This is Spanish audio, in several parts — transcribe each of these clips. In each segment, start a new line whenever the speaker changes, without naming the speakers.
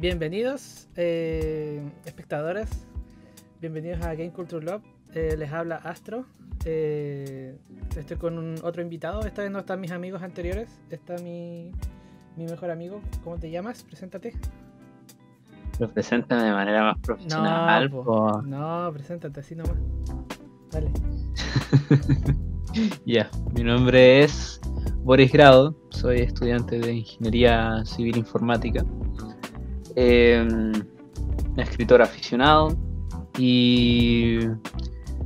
Bienvenidos, eh, espectadores. Bienvenidos a Game Culture Love. Eh, les habla Astro. Eh, estoy con un otro invitado. Esta vez no están mis amigos anteriores. Está mi, mi mejor amigo. ¿Cómo te llamas? Preséntate.
Lo presenta de manera más profesional.
No,
po.
po. no, preséntate así nomás. Dale.
Ya, mi nombre es Boris Grado, soy estudiante de Ingeniería Civil Informática, eh, escritor aficionado y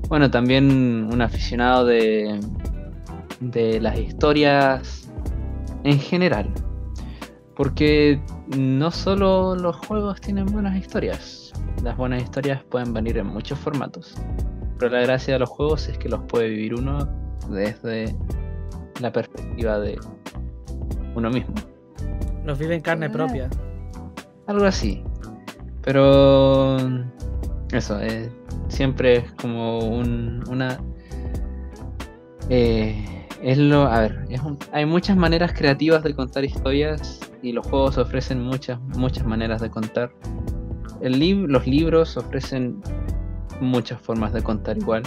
bueno, también un aficionado de, de las historias en general, porque no solo los juegos tienen buenas historias, las buenas historias pueden venir en muchos formatos, pero la gracia de los juegos es que los puede vivir uno desde la perspectiva de uno mismo.
Nos vive en carne
Ah.
propia.
Algo así. Pero eso, eh, siempre es como un, una... eh, es lo, a ver, es un- hay muchas maneras creativas de contar historias y los juegos ofrecen muchas, muchas maneras de contar. El lib- los libros ofrecen muchas formas de contar igual.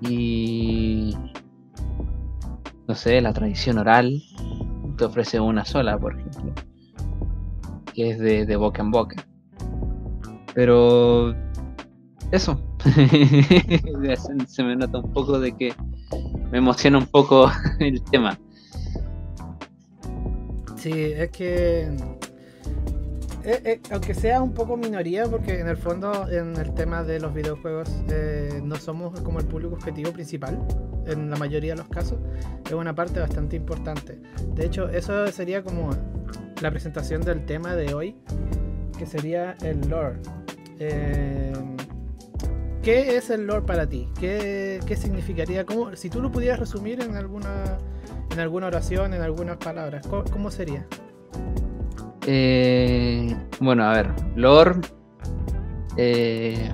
Y no sé, la tradición oral te ofrece una sola, por ejemplo, que es de, boca en boca. Pero eso, se me nota un poco de que me emociona un poco el tema.
Sí, es que. Eh, eh, aunque sea un poco minoría, porque en el fondo, en el tema de los videojuegos, eh, no somos como el público objetivo principal, en la mayoría de los casos, es una parte bastante importante. De hecho, eso sería como la presentación del tema de hoy, que sería el lore. Eh, ¿Qué es el lore para ti? ¿Qué, qué significaría? ¿Cómo, si tú lo pudieras resumir en alguna, en alguna oración, en algunas palabras, ¿cómo, cómo sería?
Eh, bueno, a ver, lore eh,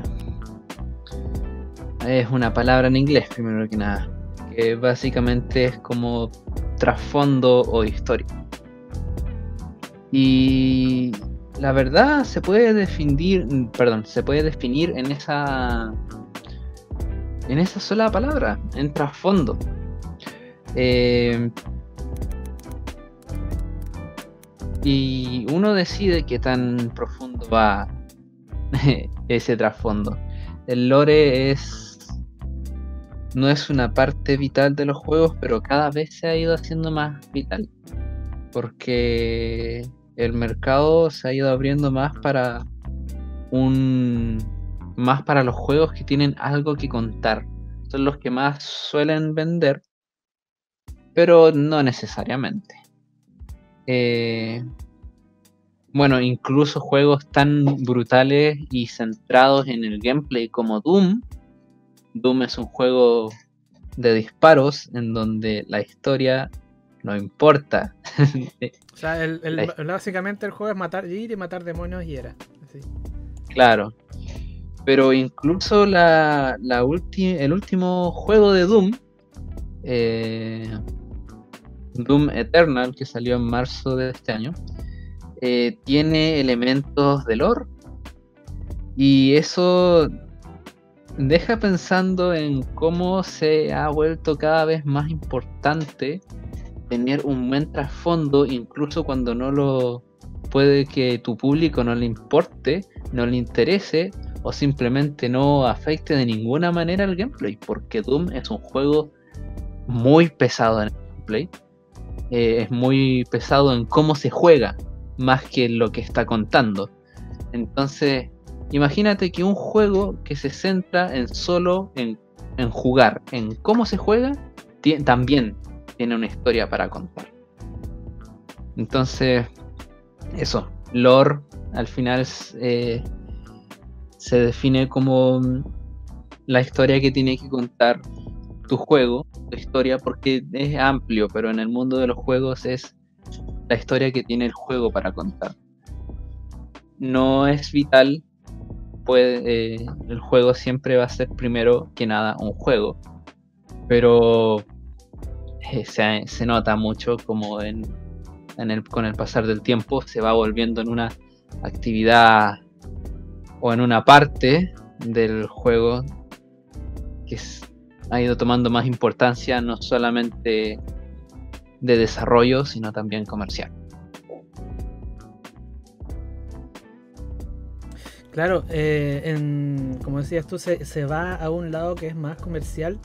es una palabra en inglés, primero que nada, que básicamente es como trasfondo o historia. Y la verdad se puede definir, perdón, se puede definir en esa en esa sola palabra, en trasfondo. Eh, y uno decide qué tan profundo va ese trasfondo. El lore es no es una parte vital de los juegos, pero cada vez se ha ido haciendo más vital. Porque el mercado se ha ido abriendo más para un más para los juegos que tienen algo que contar. Son los que más suelen vender, pero no necesariamente. Eh, bueno, incluso juegos tan brutales y centrados en el gameplay como Doom. Doom es un juego de disparos en donde la historia no importa.
O sea, el, el-
La-
básicamente el juego es matar, ir y matar demonios y era. así.
Claro. Pero incluso la, la ulti- el último juego de Doom, eh, Doom Eternal, que salió en marzo de este año, eh, tiene elementos de lore. Y eso deja pensando en cómo se ha vuelto cada vez más importante tener un buen trasfondo, incluso cuando no lo puede que tu público no le importe, no le interese o simplemente no afecte de ninguna manera el gameplay, porque Doom es un juego muy pesado en el gameplay, eh, es muy pesado en cómo se juega, más que lo que está contando. Entonces, imagínate que un juego que se centra en solo en, en jugar, en cómo se juega, también tiene una historia para contar. Entonces, eso, lore al final eh, se define como la historia que tiene que contar tu juego, tu historia, porque es amplio, pero en el mundo de los juegos es la historia que tiene el juego para contar. No es vital, puede, eh, el juego siempre va a ser primero que nada un juego, pero eh, se, se nota mucho como en, en el, con el pasar del tiempo se va volviendo en una actividad o en una parte del juego que ha ido tomando más importancia no solamente de desarrollo, sino también comercial.
Claro, eh, como decías tú, se, va a un lado que es más comercial.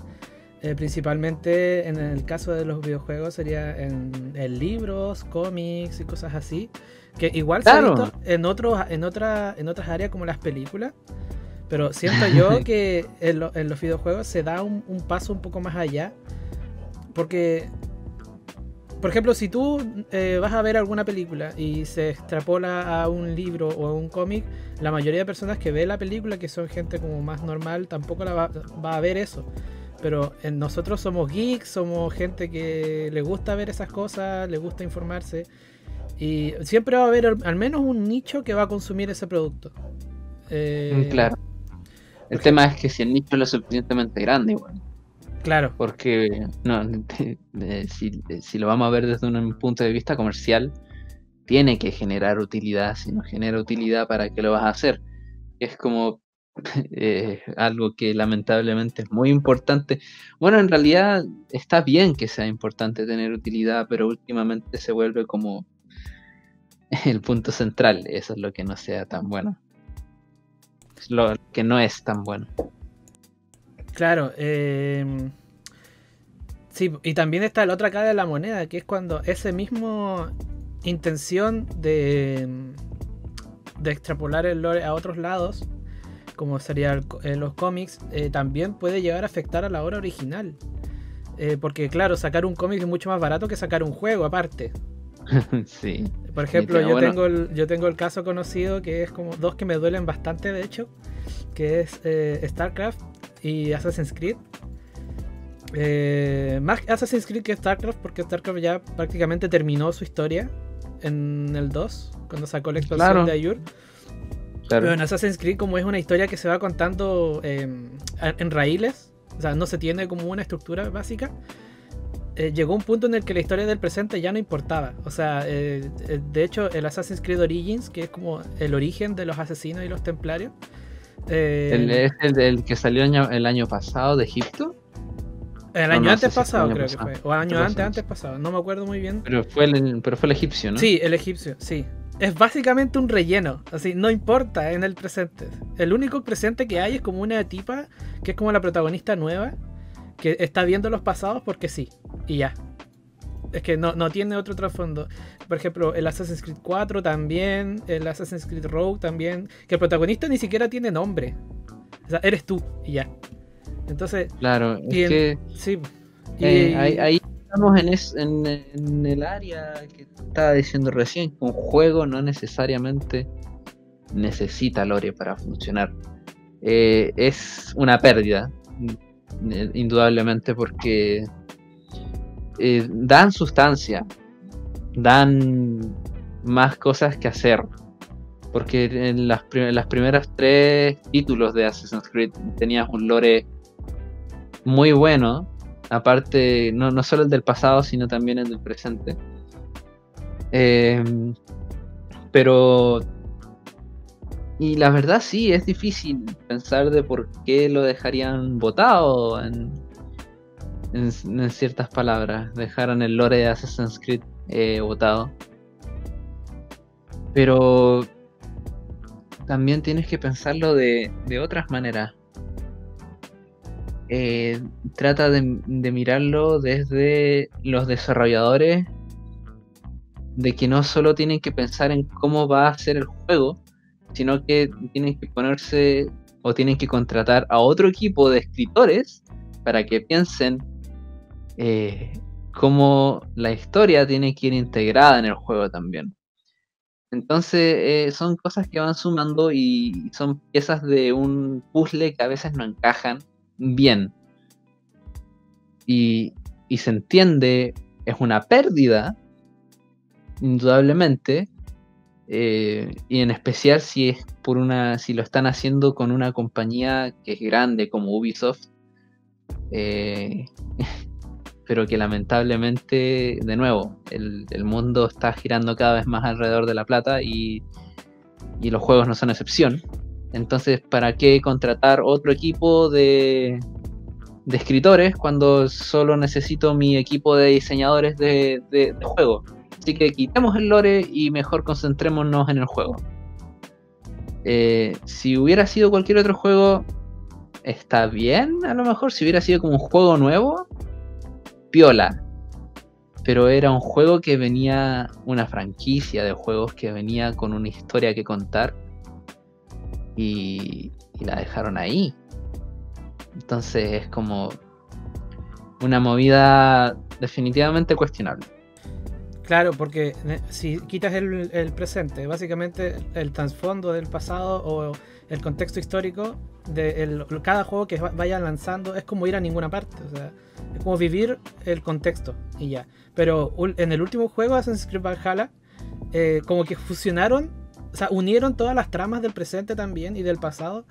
Eh, principalmente en el caso de los videojuegos sería en, libros, cómics y cosas así. Que igual se ha visto en, otros, en, otra, en otras áreas como las películas. Pero siento yo que en, los videojuegos se da un, paso un poco más allá. Porque, por ejemplo, si tú eh, vas a ver alguna película y se extrapola a un libro o a un cómic, la mayoría de personas que ve la película, que son gente como más normal, tampoco la va, a ver eso. Pero en nosotros somos geeks, somos gente que le gusta ver esas cosas, le gusta informarse. Y siempre va a haber al menos un nicho que va a consumir ese producto.
Eh, claro. El tema es que si el nicho es lo suficientemente grande, igual.
Claro.
Porque no, si, lo vamos a ver desde un punto de vista comercial, tiene que generar utilidad. Si no genera utilidad, ¿para qué lo vas a hacer? Es como eh, algo que lamentablemente es muy importante. Bueno, en realidad está bien que sea importante tener utilidad, pero últimamente se vuelve como el punto central. Eso es lo que no sea tan bueno lo que no es tan bueno.
Claro, em, sí, y también está la otra cara de la moneda, que es cuando ese mismo intención de, de extrapolar el lore a otros lados, como sería en los cómics, eh, también puede llegar a afectar a la obra original. Eh, porque claro, sacar un cómic es mucho más barato que sacar un juego aparte.
sí.
Por ejemplo, yo, tengo el, yo tengo el caso conocido que es como dos que me duelen bastante, de hecho, que es eh, StarCraft y Assassin's Creed. Eh, más Assassin's Creed que StarCraft, porque StarCraft ya prácticamente terminó su historia en el 2, cuando sacó la explosión de Ayur. Pero en Assassin's Creed, como es una historia que se va contando em, en raíles, o sea, no se tiene como una estructura básica, eh, llegó un punto en el que la historia del presente ya no importaba. O sea, eh, eh, de hecho, el Assassin's Creed Origins, que es como el origen de los asesinos y los templarios.
¿El, ¿Es el, que salió el año pasado de Egipto?
El año antes pasado, creo que fue. O año antes, antes pasado. No me acuerdo muy bien.
Pero fue, el, pero fue el egipcio, ¿no?
Sí, el egipcio, sí. Es básicamente un relleno. Así, no importa en el presente. El único presente que hay es como una tipa que es como la protagonista nueva que está viendo los pasados porque sí, y ya. Es que no, no tiene otro trasfondo. Por ejemplo, el Assassin's Creed 4 también, el Assassin's Creed Rogue también, que el protagonista ni siquiera tiene nombre. O sea, eres tú y ya. Entonces,
claro, es que sí. Eh, ahí, estamos en, en, el área que estaba diciendo recién, un juego no necesariamente necesita lore para funcionar. Eh, es una pérdida eh, indudablemente, porque eh, dan sustancia, dan más cosas que hacer. Porque en las, las primeras tres títulos de Assassin's Creed tenías un lore muy bueno, aparte, no, no solo el del pasado, sino también el del presente. Em, pero y la verdad sí, es difícil pensar de por qué lo dejarían votado en, en, ciertas palabras. Dejaron el lore de Assassin's Creed eh, votado. Pero también tienes que pensarlo de, de otras maneras. Eh, trata de, de mirarlo desde los desarrolladores de que no solo tienen que pensar en cómo va a ser el juego, sino que tienen que ponerse o tienen que contratar a otro equipo de escritores para que piensen eh, cómo la historia tiene que ir integrada en el juego también. Entonces eh, son cosas que van sumando y son piezas de un puzzle que a veces no encajan bien. Y, y se entiende, es una pérdida, indudablemente, eh, y en especial si es por una, si lo están haciendo con una compañía que es grande como Ubisoft, eh, pero que lamentablemente, de nuevo, el, mundo está girando cada vez más alrededor de la plata y y los juegos no son excepción. Entonces, ¿para qué contratar otro equipo de, de escritores cuando solo necesito mi equipo de diseñadores de, de, juego? Así que quitemos el lore y mejor concentrémonos en el juego. Eh, si hubiera sido cualquier otro juego, está bien, a lo mejor. Si hubiera sido como un juego nuevo, piola. Pero era un juego que venía, una franquicia de juegos que venía con una historia que contar. Y, la dejaron ahí. Entonces es como una movida definitivamente cuestionable.
Claro, porque si quitas el, el, presente, básicamente el trasfondo del pasado o el contexto histórico de cada juego que vayan lanzando es como ir a ninguna parte. O sea, es como vivir el contexto y ya. Pero en el último juego, Assassin's Creed Valhalla, eh, como que fusionaron, o sea, unieron todas las tramas del presente también y del pasado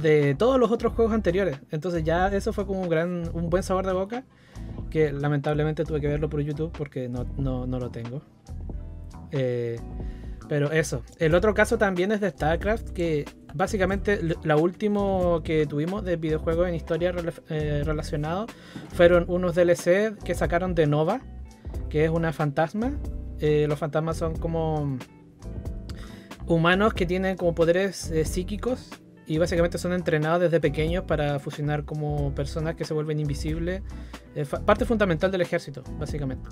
de todos los otros juegos anteriores. Entonces ya eso fue como un gran, un buen sabor de boca que lamentablemente tuve que verlo por YouTube porque no, no, no lo tengo. Eh, pero eso. El otro caso también es de StarCraft, que básicamente la último que tuvimos de videojuegos en historia eh, relacionados fueron unos DLC que sacaron de Nova, que es una fantasma. Eh, los fantasmas son como humanos que tienen como poderes psíquicos y básicamente son entrenados desde pequeños para fusionar como personas que se vuelven invisibles. parte fundamental del ejército, básicamente.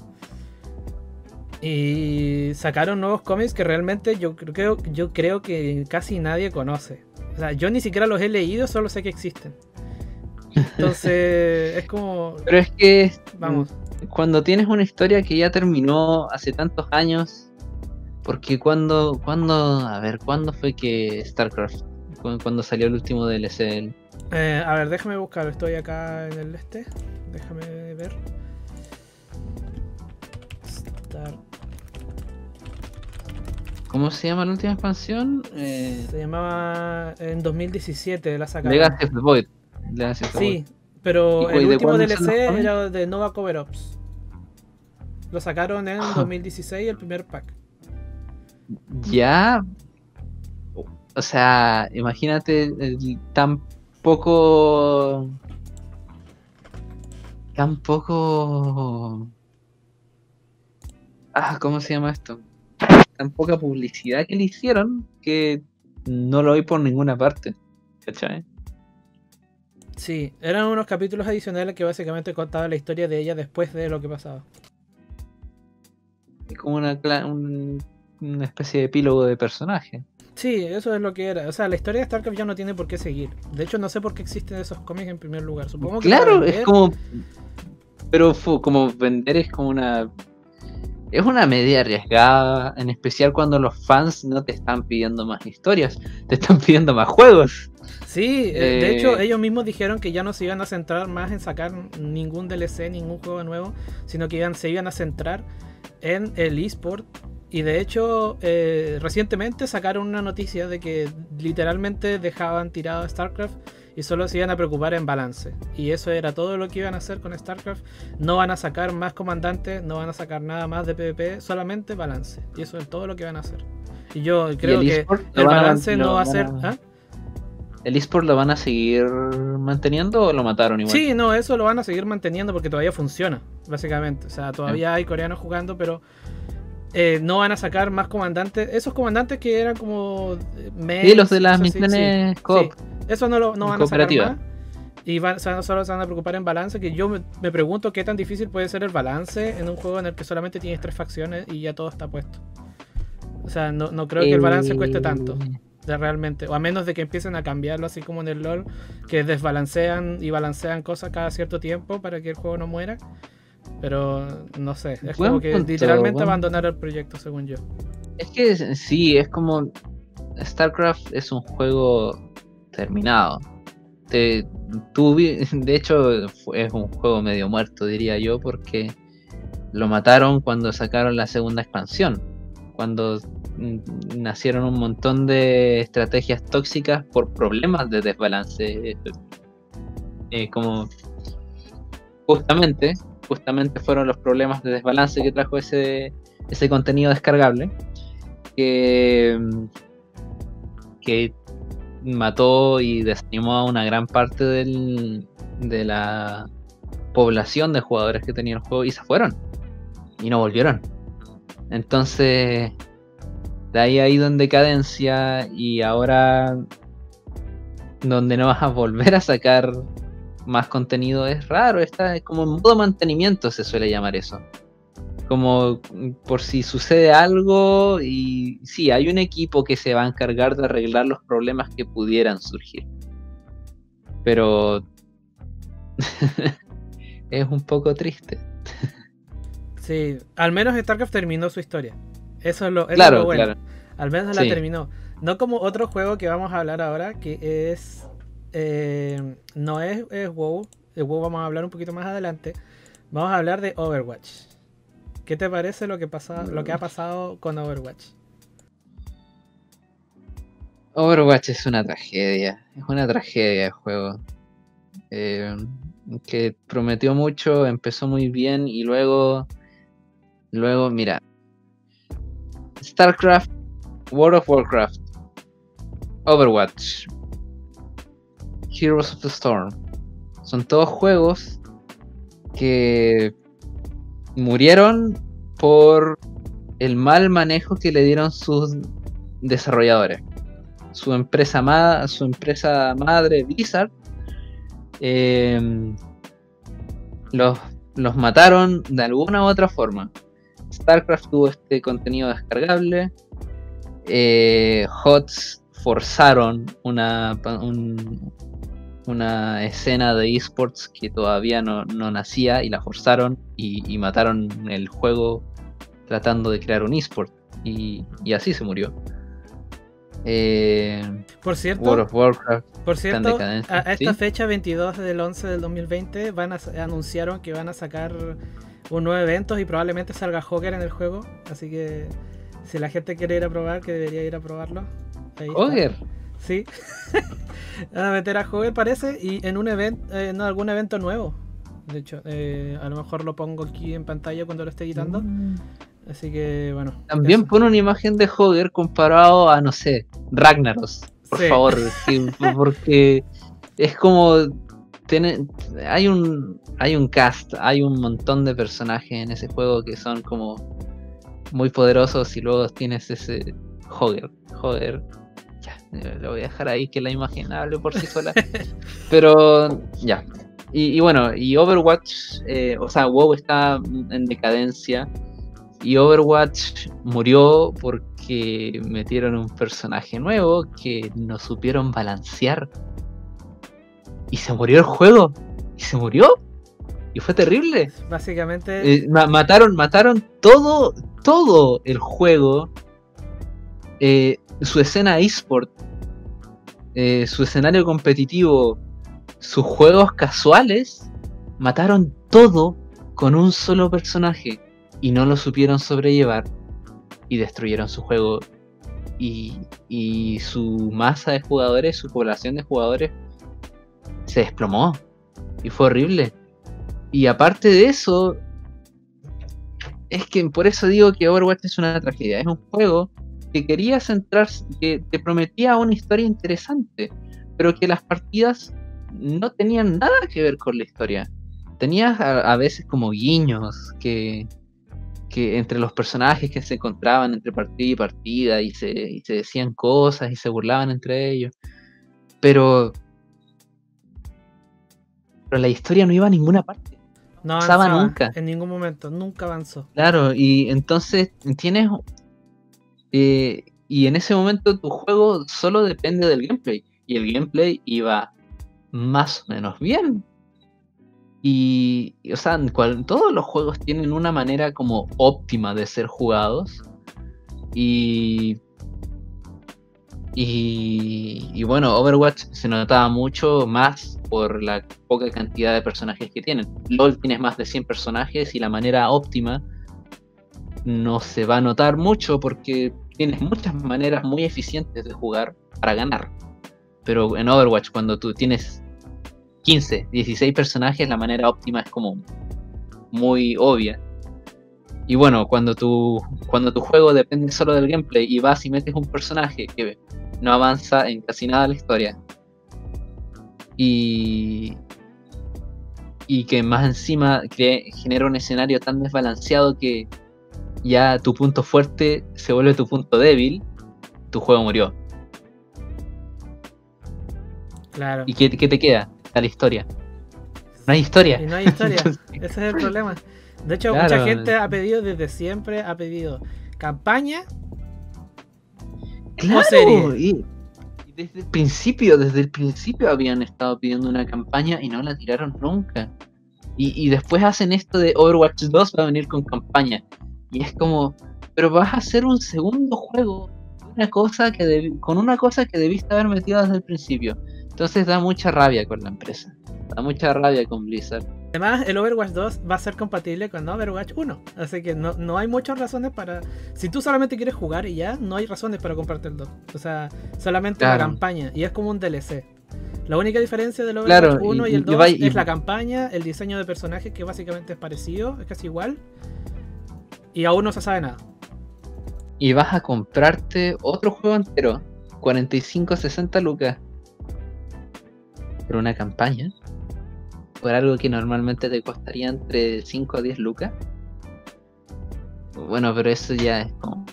Y sacaron nuevos cómics que realmente yo creo, yo creo que casi nadie conoce. O sea, yo ni siquiera los he leído, solo sé que existen. Entonces, es como.
Pero es que. Vamos. Cuando tienes una historia que ya terminó hace tantos años. Porque cuando. cuando a ver, ¿cuándo fue que StarCraft? Cuando salió el último DLC?
Eh, a ver, déjame buscarlo. Estoy acá en el este. Déjame ver.
¿Cómo se llama la última expansión?
Eh, se llamaba en 2017 la sacaron.
Legacy of the Void.
sí, pero el último DLC era de Nova Cover Ops. Lo sacaron en 2016 el primer pack.
Ya. O sea, imagínate tan poco. Tan poco. Ah, ¿cómo se llama esto? tan poca publicidad que le hicieron que no lo vi por ninguna parte. ¿Cachai?
Sí, eran unos capítulos adicionales que básicamente contaban la historia de ella después de lo que pasaba.
Es como una, una especie de epílogo de personaje.
Sí, eso es lo que era. O sea, la historia de StarCraft ya no tiene por qué seguir. De hecho, no sé por qué existen esos cómics en primer lugar. Supongo
que. Claro, es como. Pero como vender es como una es una medida arriesgada, en especial cuando los fans no te están pidiendo más historias, te están pidiendo más juegos.
Sí, eh, de hecho eh, ellos mismos dijeron que ya no se iban a centrar más en sacar ningún DLC, ningún juego nuevo, sino que iban, se iban a centrar en el eSport. Y de hecho, eh, recientemente sacaron una noticia de que literalmente dejaban tirado StarCraft y solo se iban a preocupar en balance. Y eso era todo lo que iban a hacer con StarCraft. No van a sacar más comandantes, no van a sacar nada más de PvP, solamente balance. Y eso es todo lo que van a hacer. Y yo creo que el balance no va a ser... ¿ah?
¿El eSport lo van a seguir manteniendo o lo mataron igual?
Sí, no, eso lo van a seguir manteniendo porque todavía funciona, básicamente. O sea, todavía hay coreanos jugando, pero eh, no van a sacar más comandantes. Esos comandantes que eran como.
Eh, sí, los de las misiones COP.
Eso no, lo, no van a sacar más. Y van, solo se van a preocupar en balance. Que yo me, pregunto qué tan difícil puede ser el balance en un juego en el que solamente tienes tres facciones y ya todo está puesto. O sea, no, creo que el balance cueste tanto. De realmente. O a menos de que empiecen a cambiarlo así como en el LOL. Que desbalancean y balancean cosas cada cierto tiempo para que el juego no muera. Pero no sé. Es como que literalmente abandonar el proyecto, según yo.
Es que sí, es como. StarCraft es un juego terminado. de hecho, es un juego medio muerto, diría yo, porque lo mataron cuando sacaron la segunda expansión. Cuando nacieron un montón de estrategias tóxicas por problemas de desbalance. Eh, como justamente, justamente fueron los problemas de desbalance que trajo ese, ese contenido descargable. Que Cade mató y desanimó a una gran parte del, de la población de jugadores que tenía el juego y se fueron y no volvieron. Entonces, de ahí ha ido en decadencia y ahora donde no vas a volver a sacar más contenido es raro, está como en modo mantenimiento se suele llamar eso. Como por si sucede algo y sí, hay un equipo que se va a encargar de arreglar los problemas que pudieran surgir. Pero es un poco triste.
Sí, al menos StarCraft terminó su historia. Eso es lo, claro, bueno. Al menos la terminó. No como otro juego que vamos a hablar ahora, que es. Eh, no es, WoW. De WoW vamos a hablar un poquito más adelante. Vamos a hablar de Overwatch. ¿Qué te parece lo que, pasa, lo que ha pasado con Overwatch?
Overwatch es una tragedia. Es una tragedia de juego. Eh, que prometió mucho, empezó muy bien y luego. Luego, mira. StarCraft, World of Warcraft, Overwatch, Heroes of the Storm. Son todos juegos que murieron por el mal manejo que le dieron sus desarrolladores. Su empresa, su empresa madre, Blizzard, eh, los, los mataron de alguna u otra forma. StarCraft tuvo este contenido descargable. Eh, HOTS forzaron una, una escena de esports que todavía no, nacía y la forzaron y, mataron el juego tratando de crear un esport. Y, así se murió.
Eh, por cierto, World of Warcraft por cierto, a, esta fecha, 22 del 11 del 2020, van a, anunciaron que van a sacar un nuevo evento y probablemente salga Joker en el juego. Así que si la gente quiere ir a probar, que debería ir a probarlo.
¿Joker?
Sí. Van a meter a Joker, parece, y en un evento, eh, en algún evento nuevo. De hecho, eh, a lo mejor lo pongo aquí en pantalla cuando lo esté quitando. Mm. Así que, bueno.
También pone una imagen de Joker comparado a, no sé, Ragnaros. Por favor, porque es como. Tiene, hay un hay un cast, hay un montón de personajes en ese juego que son como muy poderosos y luego tienes ese Joker. Joder, lo voy a dejar ahí que la imagen hable por sí sola. Pero ya. Y, bueno, y Overwatch, eh, o sea, WoW está en decadencia. Y Overwatch murió porque metieron un personaje nuevo que no supieron balancear. Y se murió el juego. Y se murió. Y fue terrible.
Básicamente.
Eh, mataron, mataron todo, todo el juego. Eh, su escena eSport, eh, su escenario competitivo, sus juegos casuales, mataron todo con un solo personaje y no lo supieron sobrellevar y destruyeron su juego y, y su masa de jugadores, su población de jugadores se desplomó y fue horrible. Y aparte de eso, es que por eso digo que Overwatch es una tragedia. Es un juego que quería centrarse, que te prometía una historia interesante, pero que las partidas no tenían nada que ver con la historia. Tenías a, veces como guiños que, que, entre los personajes que se encontraban entre partida y partida y se, se decían cosas y se burlaban entre ellos. Pero, pero la historia no iba a ninguna parte.
No avanzaba nunca. En ningún momento, nunca avanzó.
Claro, y entonces tienes eh, y en ese momento tu juego solo depende del gameplay. Y el gameplay iba más o menos bien. Y, o sea, todos los juegos tienen una manera como óptima de ser jugados. Y, y, y, bueno, Overwatch se notaba mucho más por la poca cantidad de personajes que tienen. LOL tienes más de 100 personajes y la manera óptima no se va a notar mucho porque tienes muchas maneras muy eficientes de jugar para ganar. Pero en Overwatch, cuando tú tienes 15, 16 personajes, la manera óptima es como muy obvia. Y bueno, cuando tu, cuando tu juego depende solo del gameplay y vas y metes un personaje que no avanza en casi nada la historia. Y, y que más encima genera un escenario tan desbalanceado que ya tu punto fuerte se vuelve tu punto débil, tu juego murió.
Claro.
¿Y qué, te queda? A la historia. No hay historia.
Y no hay historia. Ese es el problema. De hecho, mucha gente ha pedido desde siempre, ha pedido campaña
claro, o serie. Y, desde el principio, desde el principio habían estado pidiendo una campaña y no la tiraron nunca. Y, después hacen esto de Overwatch 2 va a venir con campaña. Y es como, pero vas a hacer un segundo juego una cosa que con una cosa que debiste haber metido desde el principio. Entonces da mucha rabia con la empresa. Da mucha rabia con Blizzard.
Además, el Overwatch 2 va a ser compatible con Overwatch 1. Así que no, hay muchas razones para. Si tú solamente quieres jugar y ya, no hay razones para comprarte el 2. O sea, solamente la campaña. Y es como un DLC. La única diferencia del Overwatch 1 y, el 2 es la campaña, el diseño de personajes, que básicamente es parecido, es casi igual. Y aún no se sabe nada.
Y vas a comprarte otro juego entero, 45-60 lucas por una campaña, por algo que normalmente te costaría entre 5 a 10 lucas. Bueno, pero eso ya es como.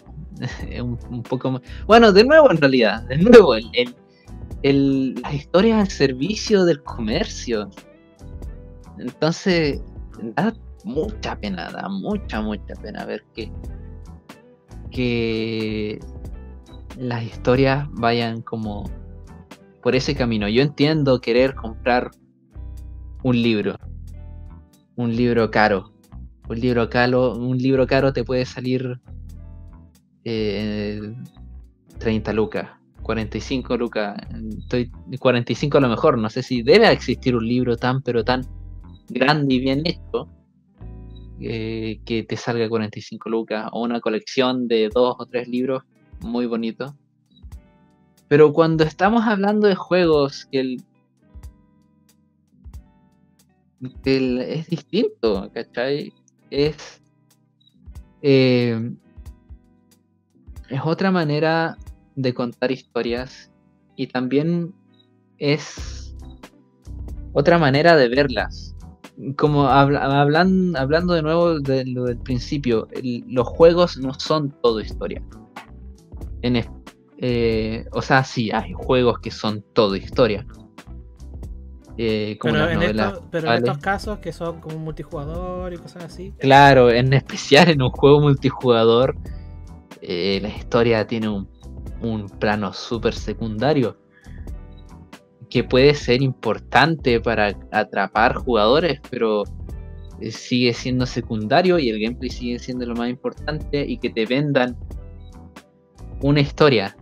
un, poco más. Bueno, de nuevo, en realidad, de nuevo, el, el, las historias al servicio del comercio. Entonces, da mucha pena, da mucha, mucha pena ver que. que las historias vayan como por ese camino. Yo entiendo querer comprar un libro, un libro caro. Un libro caro, un libro caro te puede salir 30 eh, lucas, 45 lucas. Estoy 45 a lo mejor. No sé si debe existir un libro tan pero tan grande y bien hecho eh, que te salga 45 lucas o una colección de dos o tres libros muy bonitos pero cuando estamos hablando de juegos que el, es distinto, ¿cachai? Es, eh, es otra manera de contar historias y también es otra manera de verlas. Como hablan, hablando de nuevo de lo del principio, los juegos no son todo historia. En, eh, o sea, sí, hay juegos que son todo historia.
Eh, pero, en, estos casos que son como multijugador y cosas así.
Claro, en especial en un juego multijugador, eh, la historia tiene un, un plano súper secundario que puede ser importante para atrapar jugadores, pero sigue siendo secundario y el gameplay sigue siendo lo más importante y que te vendan una historia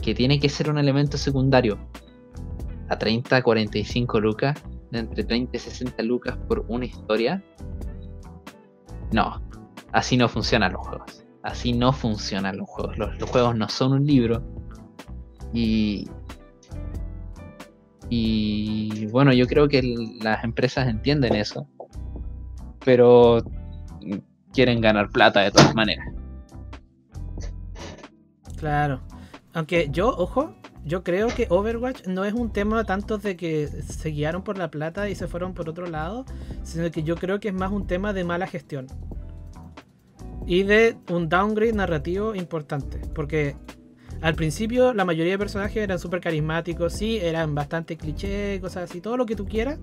que tiene que ser un elemento secundario a 30, 45 lucas, entre 30 y 60 lucas por una historia. No, así no funcionan los juegos. Así no funcionan los juegos. Los, juegos no son un libro. Y, y bueno, yo creo que las empresas entienden eso. Pero quieren ganar plata de todas maneras.
Claro. Aunque yo, ojo, yo creo que Overwatch no es un tema tanto de que se guiaron por la plata y se fueron por otro lado, sino que yo creo que es más un tema de mala gestión. Y de un downgrade narrativo importante. Porque al principio la mayoría de personajes eran súper carismáticos, sí, eran bastante cliché, cosas así, todo lo que tú quieras,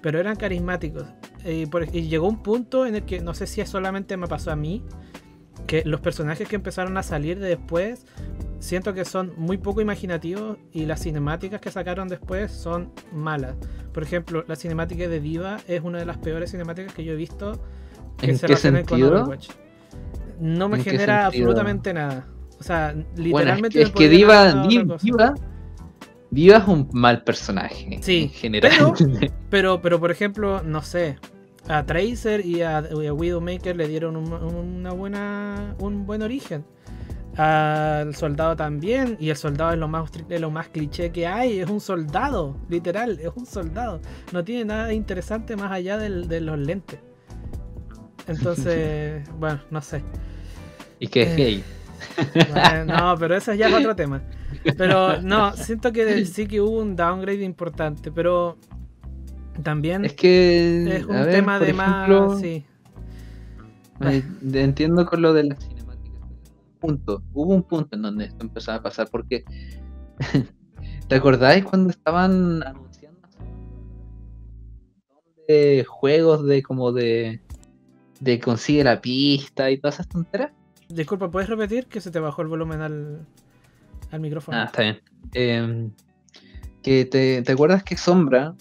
pero eran carismáticos. y llegó un punto en el que no sé si solamente me pasó a mí, que los personajes que empezaron a salir de después siento que son muy poco imaginativos y las cinemáticas que sacaron después son malas. Por ejemplo, la cinemática de Diva es una de las peores cinemáticas que yo he visto
que se relacionan con Overwatch.
No me genera absolutamente nada. O sea, literalmente.
es que, Diva, Diva, Diva, es un mal personaje.
Sí, en general. Pero, pero, por ejemplo, no sé. A Tracer y a, Widowmaker le dieron una buena, un buen origen al soldado también. Y el soldado es lo más, lo más cliché que hay. Es un soldado, literal, es un soldado. No tiene nada interesante más allá de los lentes. Entonces, bueno, no sé.
¿Y que es eh, gay?
No, pero eso ya es otro tema. Pero no, siento que sí que hubo un downgrade importante, pero también
es que
es un tema de más. Sí.
entiendo con lo de las cinemáticas. Punto, hubo un punto en donde esto empezó a pasar porque. ¿Te acordáis cuando estaban anunciando de juegos de como de de consigue la pista y todas esas tonteras?
Disculpa, ¿puedes repetir que se te bajó el volumen al, al micrófono?
Ah, está bien. Em, que te, te, acuerdas que Sombra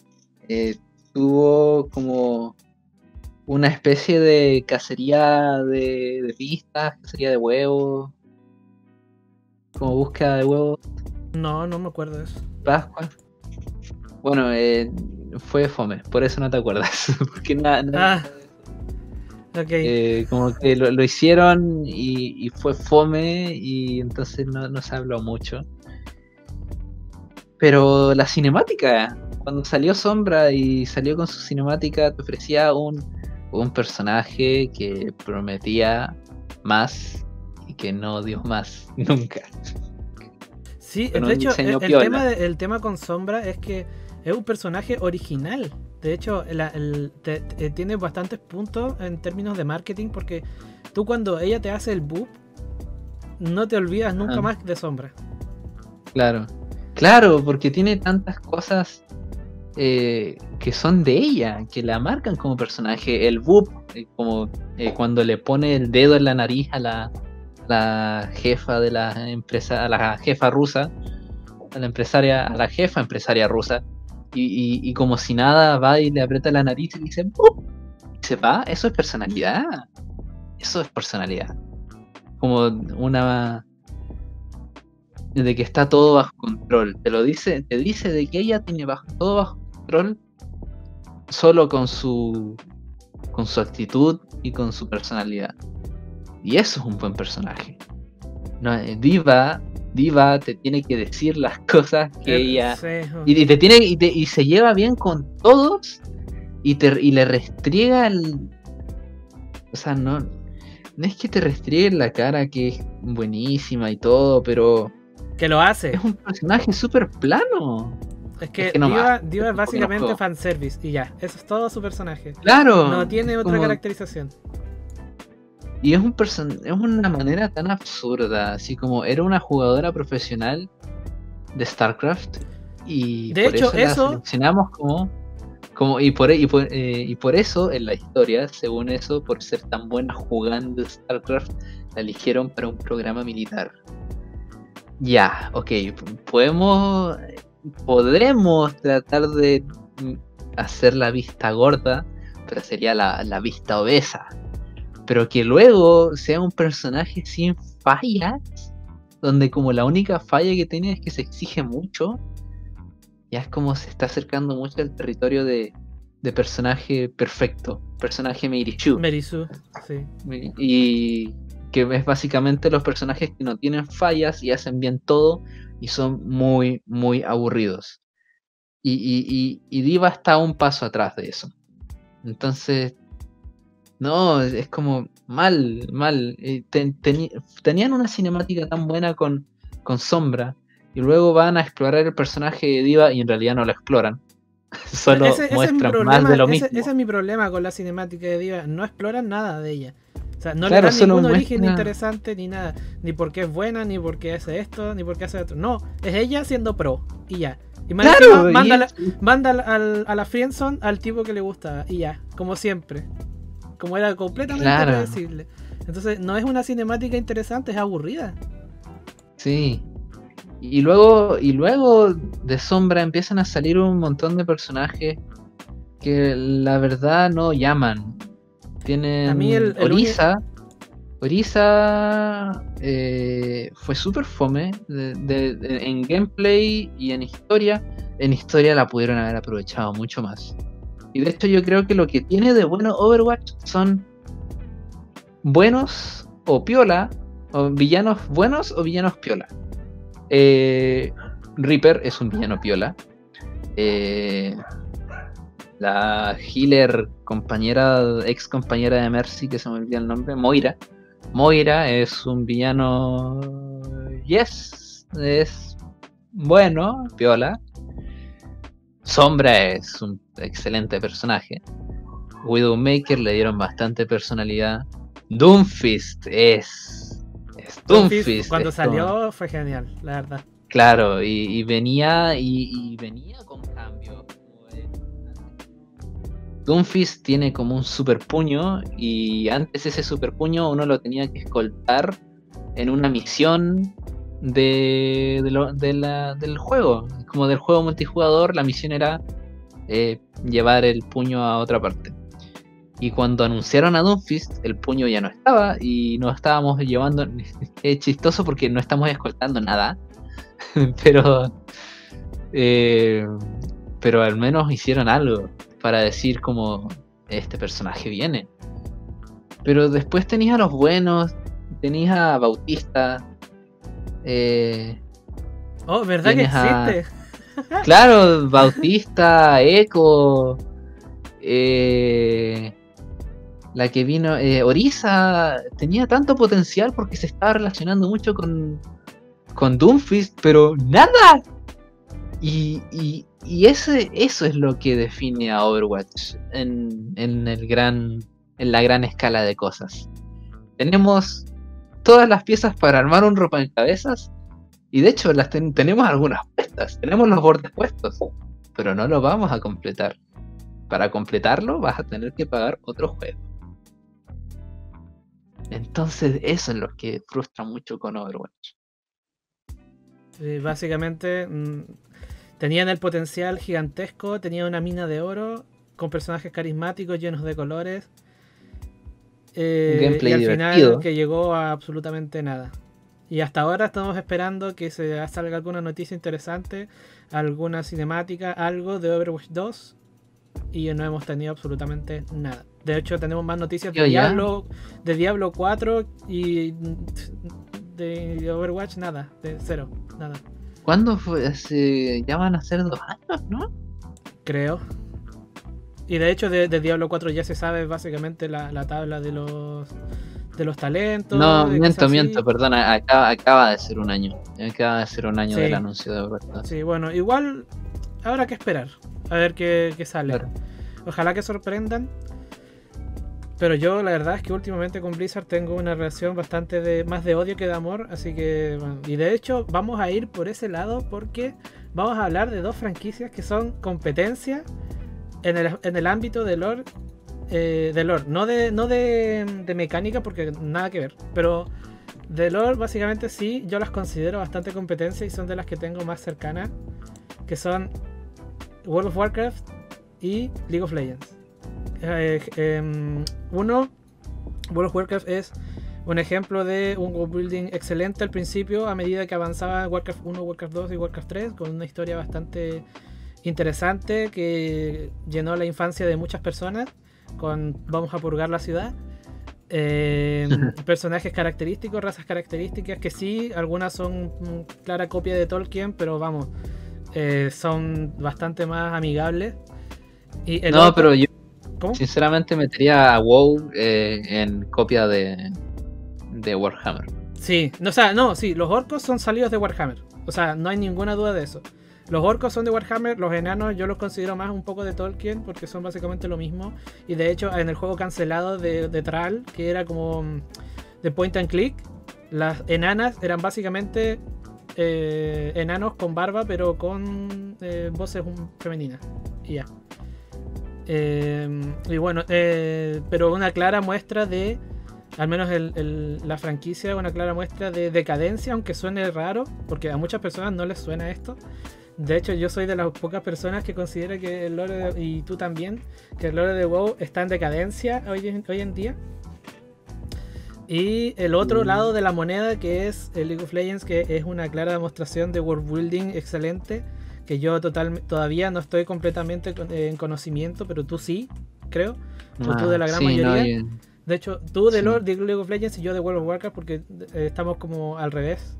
eh, tuvo como una especie de cacería de, de pistas, cacería de huevos, como búsqueda de huevos.
No, no me acuerdo de eso.
Pascua. Bueno, eh, fue fome, por eso no te acuerdas. Porque nada.
ah,
eh, como que lo, hicieron y, fue fome y entonces no, se habló mucho. Pero la cinemática, cuando salió Sombra y salió con su cinemática, te ofrecía un, un personaje que prometía más y que no dio más nunca.
Sí, de hecho, el, tema el tema con Sombra es que es un personaje original. De hecho, eh, tiene bastantes puntos en términos de marketing porque tú cuando ella te hace el boop, no te olvidas nunca más de Sombra.
Claro, claro, porque tiene tantas cosas eh, que son de ella, que la marcan como personaje. El boop, eh, como cuando le pone el dedo en la nariz a la, la jefa de la empresa, a la jefa rusa, a la empresaria, a la jefa empresaria rusa y, como si nada va y le aprieta la nariz y dice, se va, eso es personalidad. Eso es personalidad. Como una de que está todo bajo control. Te lo dice, te dice de que ella tiene bajo, todo bajo control solo con su con su actitud y con su personalidad. Y eso es un buen personaje. No, eh, Diva Diva te tiene que decir las cosas que eh, ella. y, te tiene y, se lleva bien con todos y, te, y le restriega el. O sea, no. No es que te restriegue la cara que es buenísima y todo, pero.
Que lo hace.
Es un personaje súper plano.
Es que, Diva, es básicamente fanservice y ya. Eso es todo su personaje.
Claro.
No tiene otra caracterización.
Y es, un es una manera tan absurda, así como era una jugadora profesional de StarCraft y
de por hecho, eso,
la seleccionamos como, como y, por, y, por, eh, y por eso en la historia, según eso, por ser tan buena jugando StarCraft, la eligieron para un programa militar. Ya, ok, podemos, podremos tratar de hacer la vista gorda, pero sería la, la vista obesa pero que luego sea un personaje sin fallas, donde como la única falla que tiene es que se exige mucho, ya es como se está acercando mucho al territorio de, personaje perfecto, personaje Merichu.
Merisu, sí.
Y que es básicamente los personajes que no tienen fallas y hacen bien todo y son muy, muy aburridos. Y, y, y Diva está un paso atrás de eso. Entonces no, es como mal, mal. Eh, tenían una cinemática tan buena con, con Sombra y luego van a explorar el personaje de Diva y en realidad no lo exploran. Solo muestran más de lo mismo.
Ese, es mi problema con la cinemática de Diva. No exploran nada de ella. O sea, no le dan ningún origen interesante ni nada. Ni por qué es buena, ni por qué hace esto, ni por qué hace otro. No, es ella siendo pro y ya. Y más manda, a la Friendzone al tipo que le gusta y ya, como siempre como era completamente claro. Entonces, no es una cinemática interesante, es aburrida.
Sí. Y luego, y luego de Sombra empiezan a salir un montón de personajes que la verdad no llaman. Tienen a mí el, Orisa. Orisa eh, fue súper fome en gameplay y en historia. En historia la pudieron haber aprovechado mucho más. Y de hecho yo creo que lo que tiene de bueno Overwatch son buenos o piola, o villanos buenos o villanos piola. Eh, Reaper es un villano piola. Eh, la healer compañera, ex compañera de Mercy, que se me olvida el nombre, Moira, Moira es un villano. Yes, es bueno, piola. Sombra es un excelente personaje. Widowmaker le dieron bastante personalidad. Doomfist es. es Doomfist.
Cuando salió fue genial, la verdad.
Claro, y, venía y, venía con cambio. Doomfist tiene como un super puño y antes ese super puño uno lo tenía que escoltar en una misión de, del juego. Como del juego multijugador, la misión era eh, llevar el puño a otra parte. Y cuando anunciaron a Doomfist, el puño ya no estaba y no estábamos llevando. Es chistoso porque no estamos escoltando nada. pero. Eh, pero al menos hicieron algo para decir como este personaje viene. Pero después tenías a los buenos, tenías a Bautista. Eh,
oh, ¿verdad que existe?
claro, Bautista, Echo. Eh, la que vino, eh, Orisa tenía tanto potencial porque se estaba relacionando mucho con, con Doomfist, pero nada. Y, y, ese, eso es lo que define a Overwatch en, en, el gran, en la gran escala de cosas. Tenemos todas las piezas para armar un ropa en cabezas y de hecho las tenemos algunas puestas, tenemos los bordes puestos, pero no lo vamos a completar. Para completarlo vas a tener que pagar otro juego. Entonces, eso es lo que frustra mucho con Overwatch.
básicamente, mm, tenían el potencial gigantesco, tenían una mina de oro con personajes carismáticos llenos de colores. Eh, y al final que llegó a absolutamente nada. Y hasta ahora estamos esperando que se salga alguna noticia interesante, alguna cinemática, algo de Overwatch 2. Y no hemos tenido absolutamente nada. De hecho, tenemos más noticias de Diablo, de Diablo 4 y de Overwatch, nada, de cero, nada.
¿Cuándo fue? ya van a ser dos años, ¿no?
Creo. Y de hecho, de, Diablo 4 ya se sabe básicamente la, tabla de los de los talentos.
No, miento, miento, perdona, acaba, de ser un año. Acaba de ser un año del anuncio de Overwatch.
Sí, bueno, igual habrá que esperar a ver qué, sale. Ojalá que sorprendan. Pero yo la verdad es que últimamente con Blizzard tengo una relación bastante de más de odio que de amor, así que bueno, y de hecho vamos a ir por ese lado porque vamos a hablar de dos franquicias que son competencia en el, en el ámbito de lore, eh, de no de no de, de, mecánica porque nada que ver, pero de lore básicamente sí, yo las considero bastante competencia y son de las que tengo más cercanas, que son World of Warcraft y League of Legends. Eh, em, uno, World of Warcraft es un ejemplo de un world building excelente al principio, a medida que avanzaba Warcraft 1, Warcraft 2 y Warcraft 3, con una historia bastante interesante que llenó la infancia de muchas personas, con Vamos a purgar la ciudad. Em, personajes característicos, razas características, que sí, algunas son clara copia de Tolkien, pero vamos, eh, son bastante más amigables.
Y no, pero yo Sinceramente metería a WoW eh, en copia de, de Warhammer.
Sí, no, o sea, no, sí, los orcos son salidos de Warhammer. O sea, no hay ninguna duda de eso. Los orcos son de Warhammer, los enanos yo los considero más un poco de Tolkien porque son básicamente lo mismo. Y de hecho, en el juego cancelado de, de Tral, que era como mm, de point and click, las enanas eran básicamente eh, enanos con barba, pero con eh, voces femeninas. Y ya. Em, y bueno, eh, pero una clara muestra de, al menos la franquicia, una clara muestra de decadencia, aunque suene raro, porque a muchas personas no les suena esto. De hecho, yo soy de las pocas personas que considera que el lore, y tú también, que el lore de WoW está en decadencia hoy, hoy en día. Y el otro mm. lado de la moneda, que es el League of Legends, que es una clara demostración de world building excelente que yo total, todavía no estoy completamente en conocimiento, pero tú sí, creo. tú ah, de la gran mayoría. de hecho, tú de, Lord, de League of Legends y yo de World of Warcraft, porque eh, estamos como al revés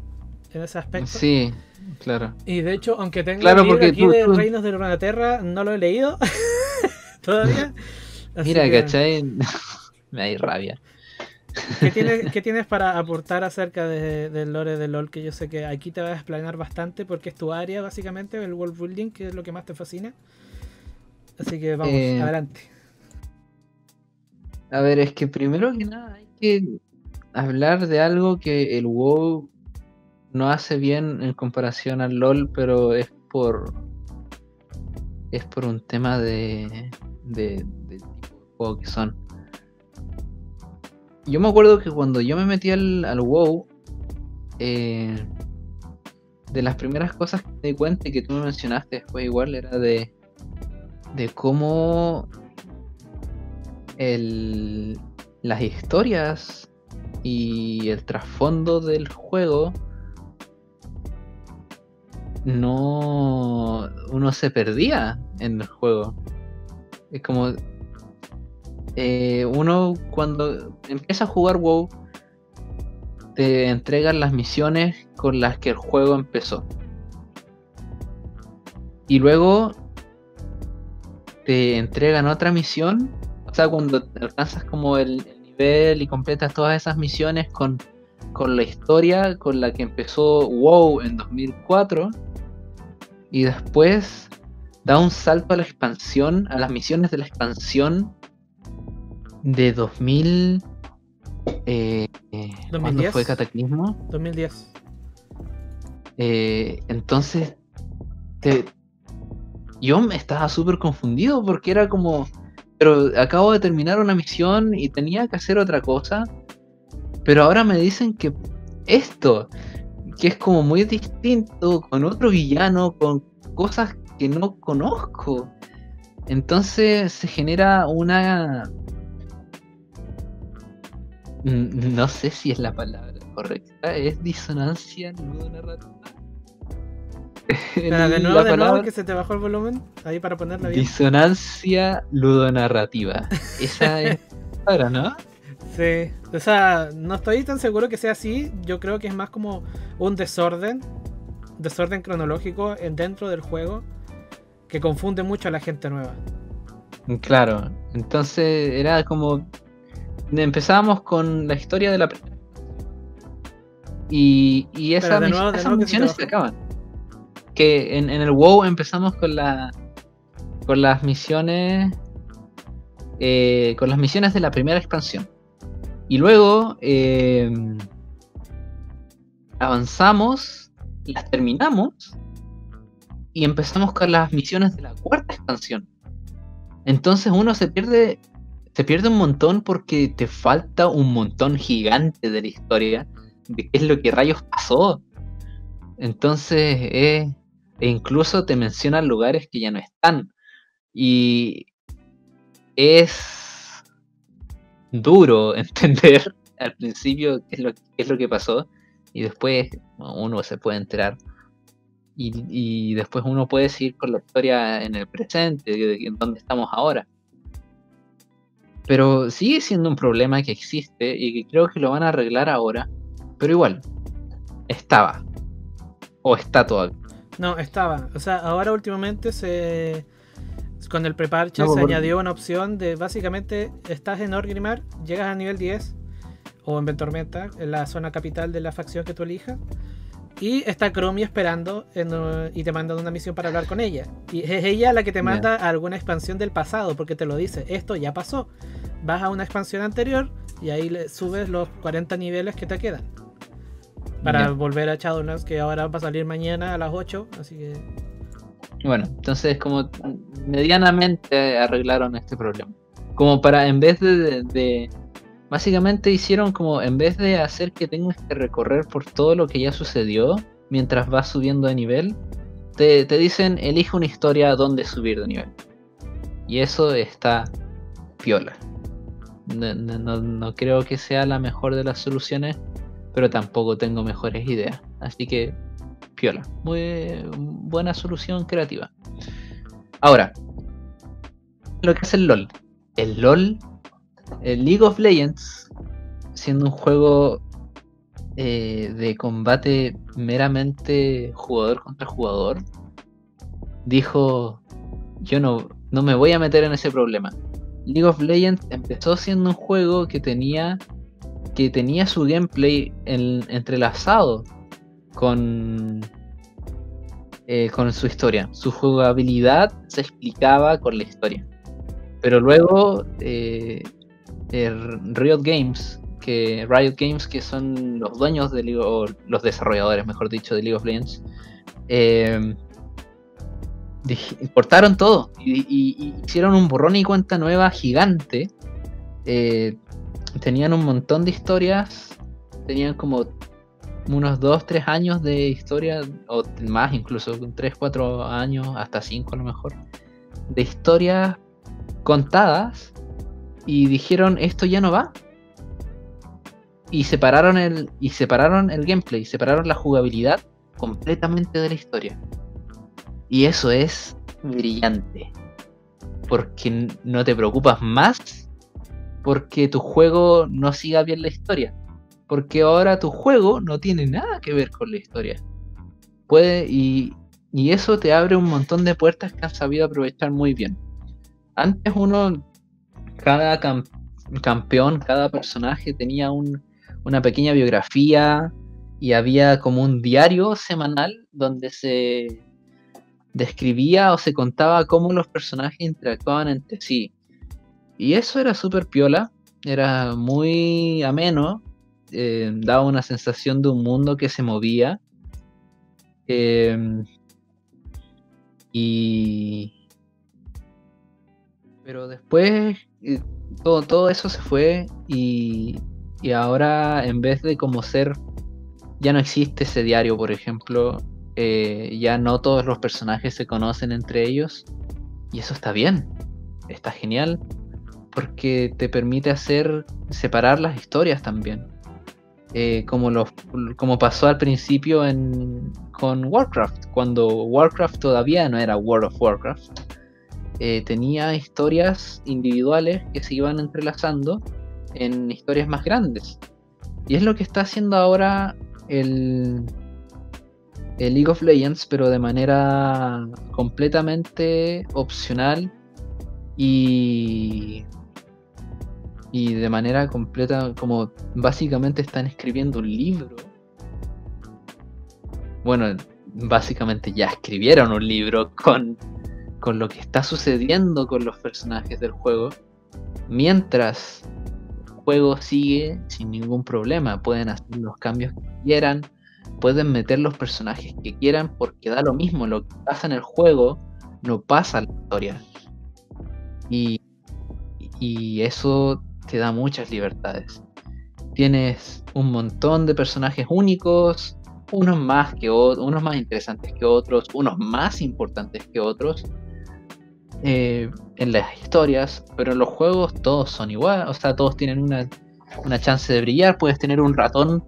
en ese aspecto.
Sí, claro.
Y de hecho, aunque tengo claro, porque aquí de Reinos de Runeterra, no lo he leído todavía.
Mira, ¿cachai? Me da rabia.
¿Qué tienes, ¿Qué tienes para aportar acerca de, del lore de LOL? Que yo sé que aquí te vas a explanar bastante porque es tu área, básicamente, el world building, que es lo que más te fascina. Así que vamos,
Eh,
adelante.
A ver, es que primero que nada hay que hablar de algo que el WoW no hace bien en comparación al LoL, pero es por es por un tema de de, de tipo de juego que son. Yo me acuerdo que cuando yo me metí al, al WoW, eh, de las primeras cosas que me di cuenta y que tú me mencionaste después igual era de de cómo el, las historias y el trasfondo del juego no uno se perdía en el juego. Es como eh, uno cuando empieza a jugar WoW te entregan las misiones con las que el juego empezó. Y luego te entregan otra misión. O sea, cuando alcanzas como el, el nivel y completas todas esas misiones con, con la historia con la que empezó WoW en 2004 y después da un salto a la expansión, a las misiones de la expansión de 2000... Eh, eh, ¿Cuándo
2010?
fue Cataclismo?
2010.
Eh, entonces, te- yo me estaba súper confundido porque era como, pero acabo de terminar una misión y tenía que hacer otra cosa, pero ahora me dicen que esto, que es como muy distinto, con otro villano, con cosas que no conozco. Entonces se genera una... No sé si es la palabra correcta, es disonancia ludonarrativa.
Espera, de
La
nuevo, de nuevo,
palabra-
que se te bajó el volumen. Ahí para ponerla bien.
Disonancia ludonarrativa. Esa es la palabra, ¿no?
Sí, o sea, no estoy tan seguro que sea así. Yo creo que es más como un desorden, desorden cronológico en dentro del juego que confunde mucho a la gente nueva.
Claro, entonces era como. Empezamos con la historia de la. Y, y esa
Pero de
mis-
nuevo- de
esas misiones se acaban. Que en, en el WoW empezamos con la. con las misiones. eh, con las misiones de la primera expansión. Y luego. eh, avanzamos. Las terminamos. Y empezamos con las misiones de la cuarta expansión. Entonces uno se pierde, se pierde un montón porque te falta un montón gigante de la historia de qué es lo que rayos pasó. Entonces, eh, e incluso te mencionan lugares que ya no están. Y es duro entender al principio qué es lo, qué es lo que pasó y después uno se puede enterar. Y, y después uno puede seguir con la historia en el presente, en donde estamos ahora. Pero sigue siendo un problema que existe y que creo que lo van a arreglar ahora. Pero igual, estaba. O está todavía.
No, estaba. O sea, ahora últimamente se. Con el preparche
No,
se añadió una opción de básicamente estás en Orgrimmar, llegas a nivel 10 o en Ventormenta, en la zona capital de la facción que tú elijas. Y está Chromie esperando en, uh, y te mandan una misión para hablar con ella. Y es ella la que te manda a alguna expansión del pasado, porque te lo dice, esto ya pasó. Vas a una expansión anterior y ahí le subes los 40 niveles que te quedan. Para volver a Shadowlands, que ahora va a salir mañana a las 8, así que...
Bueno, entonces como medianamente arreglaron este problema. Como para, en vez de, Básicamente hicieron como, en vez de hacer que tengas que recorrer por todo lo que ya sucedió mientras vas subiendo de nivel, te, te dicen, elige una historia donde subir de nivel. Y eso está piola. No- no- no creo que sea la mejor de las soluciones, pero tampoco tengo mejores ideas. Así que, Muy buena solución creativa. Ahora, lo que hace el LOL. El LOL, el League of Legends, siendo un juego eh, de combate meramente jugador contra jugador, dijo, yo no, no me voy a meter en ese problema. League of Legends empezó siendo un juego que tenía porque tenía su gameplay entrelazado con, eh, con su historia. Su jugabilidad se explicaba con la historia. Pero luego eh, Riot Games, que Riot Games, que son los dueños de o los desarrolladores, mejor dicho, de League of Legends, eh, cortaron todo y, hicieron un borrón y cuenta nueva gigante. Eh, tenían un montón de historias, tenían como unos 2, 3 años de historia, o más incluso, 3, 4 años, hasta 5 a lo mejor, de historias contadas y dijeron esto ya no va. Y separaron el, y separaron el gameplay, separaron la jugabilidad completamente de la historia. Y eso es brillante. Porque no te preocupas más porque tu juego no siga bien la historia. Porque ahora tu juego no tiene nada que ver con la historia. Puede, y, y eso te abre un montón de puertas que has sabido aprovechar muy bien. Antes uno, cada campeón, cada personaje tenía una pequeña biografía y había como un diario semanal donde se describía o se contaba cómo los personajes interactuaban entre sí. Y eso era súper piola, era muy ameno, eh, daba una sensación de un mundo que se movía. Em, y. Pero después eh, todo, todo eso se fue y, y ahora en vez de como ser, ya no existe ese diario, por ejemplo, eh, ya no todos los personajes se conocen entre ellos y eso está bien, está genial porque te permite hacer separar las historias también. Eh, como, los, como pasó al principio en, con Warcraft, cuando Warcraft todavía no era World of Warcraft, eh, tenía historias individuales que se iban entrelazando en historias más grandes. Y es lo que está haciendo ahora el, el League of Legends, pero de manera completamente opcional y, y de manera completa, como básicamente están escribiendo un libro. Bueno, básicamente ya escribieron un libro con, con lo que está sucediendo con los personajes del juego. Mientras el juego sigue sin ningún problema, pueden hacer los cambios que quieran pueden meter los personajes que quieran porque da lo mismo, lo que pasa en el juego no pasa en la historia. Y, y eso te da muchas libertades. Tienes un montón de personajes únicos, unos más que otros, unos más interesantes que otros, unos más importantes que otros. Eh, en las historias, pero en los juegos todos son igual, o sea, todos tienen una, una chance de brillar. Puedes tener un ratón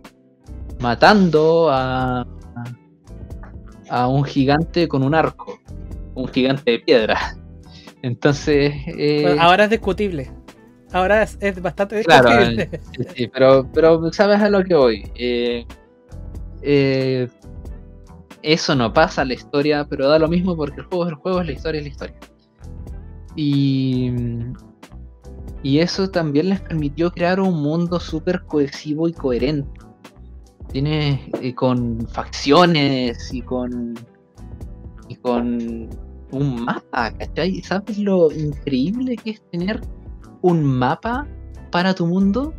matando a, a un gigante con un arco, un gigante de piedra. Entonces.
Eh, ahora es discutible. Ahora es, bastante discutible.
sí, pero, pero sabes a lo que voy. Eh, eh, eso no pasa en la historia, pero da lo mismo porque el juego es el juego, es la historia es la historia. Y, y eso también les permitió crear un mundo súper cohesivo y coherente. Tiene eh, con facciones y con. y con un mapa, ¿cachai? ¿Sabes lo increíble que es tener un mapa para tu mundo?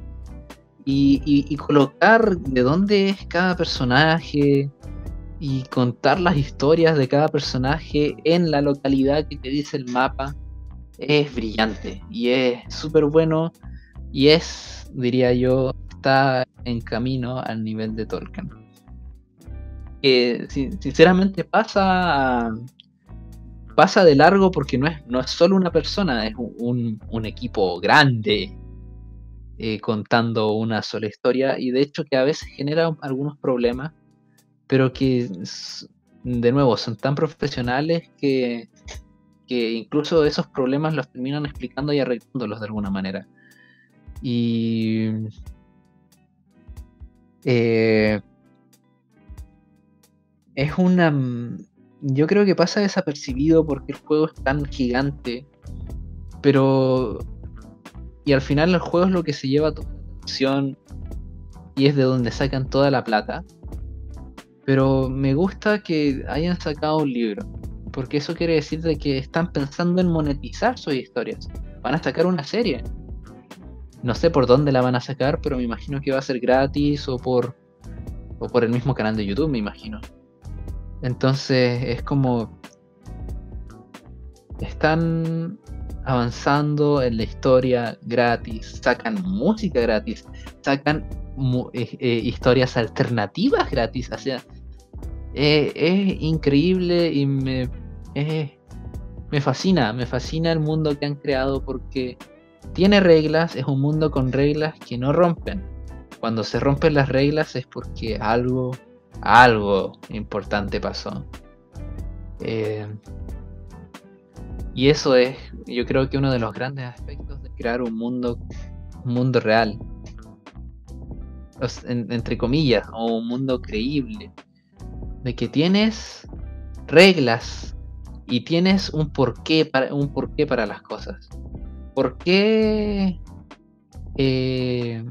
Y, colocar de dónde es cada personaje y contar las historias de cada personaje en la localidad que te dice el mapa es brillante y es súper bueno y es, diría yo, está en camino al nivel de Tolkien. Que sinceramente pasa pasa de largo porque no es, no es solo una persona, es un, equipo grande eh, contando una sola historia y de hecho que a veces genera algunos problemas, pero que de nuevo son tan profesionales que, que incluso esos problemas los terminan explicando y arreglándolos de alguna manera. Y eh, es una... Yo creo que pasa desapercibido porque el juego es tan gigante, pero... Y al final el juego es lo que se lleva tu atención y es de donde sacan toda la plata. Pero me gusta que hayan sacado un libro, porque eso quiere decir de que están pensando en monetizar sus historias. Van a sacar una serie. No sé por dónde la van a sacar, pero me imagino que va a ser gratis o por o por el mismo canal de YouTube, me imagino. Entonces es como están avanzando en la historia gratis, sacan música gratis, sacan eh, eh, historias alternativas gratis. O sea, eh, es increíble y me, me fascina, me fascina el mundo que han creado porque tiene reglas, es un mundo con reglas que no rompen. Cuando se rompen las reglas es porque algo, algo importante pasó. y eso es, yo creo que uno de los grandes aspectos de crear un mundo, un mundo real, entre comillas, o un mundo creíble, de que tienes reglas y tienes un porqué para, un porqué para las cosas. ¿Por qué, eh,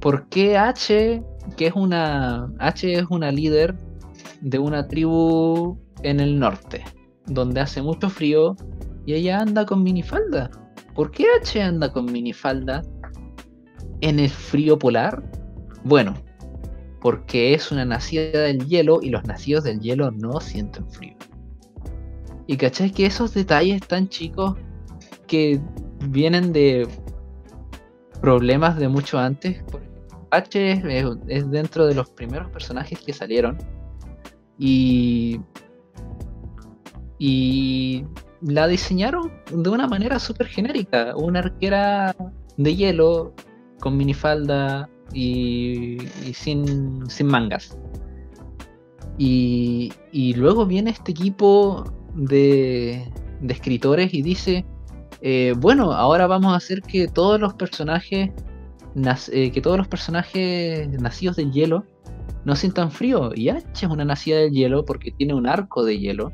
¿Por qué H, que es una, H es una líder de una tribu en el norte, donde hace mucho frío y ella anda con minifalda? ¿Por qué H anda con minifalda en el frío polar? Bueno, porque es una nacida del hielo y los nacidos del hielo no sienten frío. Y cachai que esos detalles tan chicos que vienen de problemas de mucho antes. Es, dentro de los primeros personajes que salieron. Y. Y la diseñaron de una manera súper genérica. Una arquera de hielo con minifalda y, sin, sin, mangas. Y, y, luego viene este equipo de, de escritores y dice, eh, bueno, ahora vamos a hacer que todos los personajes, eh, que todos los personajes nacidos del hielo no sientan frío. Y H es una nacida del hielo porque tiene un arco de hielo.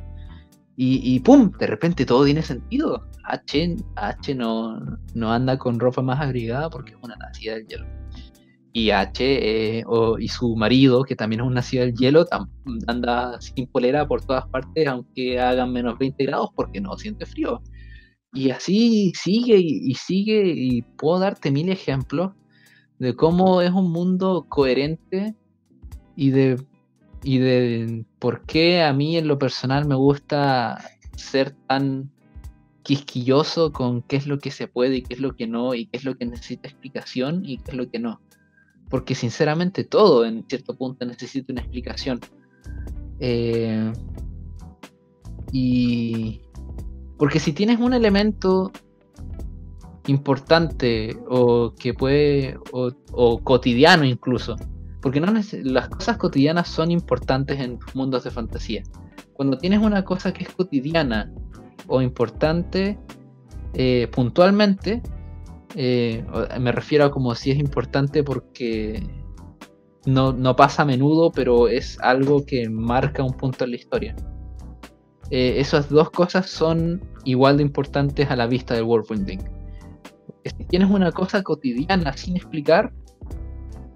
Y, y ¡pum! De repente todo tiene sentido. H, H no, no anda con ropa más agregada porque es una nacida del hielo y H eh, y su marido, que también es un nacido del hielo, anda sin polera por todas partes, aunque hagan menos 20 grados, porque no siente frío. Y así sigue y, sigue, y puedo darte mil ejemplos de cómo es un mundo coherente y de, y de por qué a mí en lo personal me gusta ser tan quisquilloso con qué es lo que se puede y qué es lo que no, y qué es lo que necesita explicación y qué es lo que no porque sinceramente todo en cierto punto necesita una explicación. Eh, y porque si tienes un elemento importante o que puede o, cotidiano incluso, porque no las cosas cotidianas son importantes en mundos de fantasía. Cuando tienes una cosa que es cotidiana o importante eh, puntualmente, eh, me refiero a como si es importante porque no, pasa a menudo, pero es algo que marca un punto en la historia. Eh, esas dos cosas son igual de importantes a la vista del world building. Si tienes una cosa cotidiana sin explicar,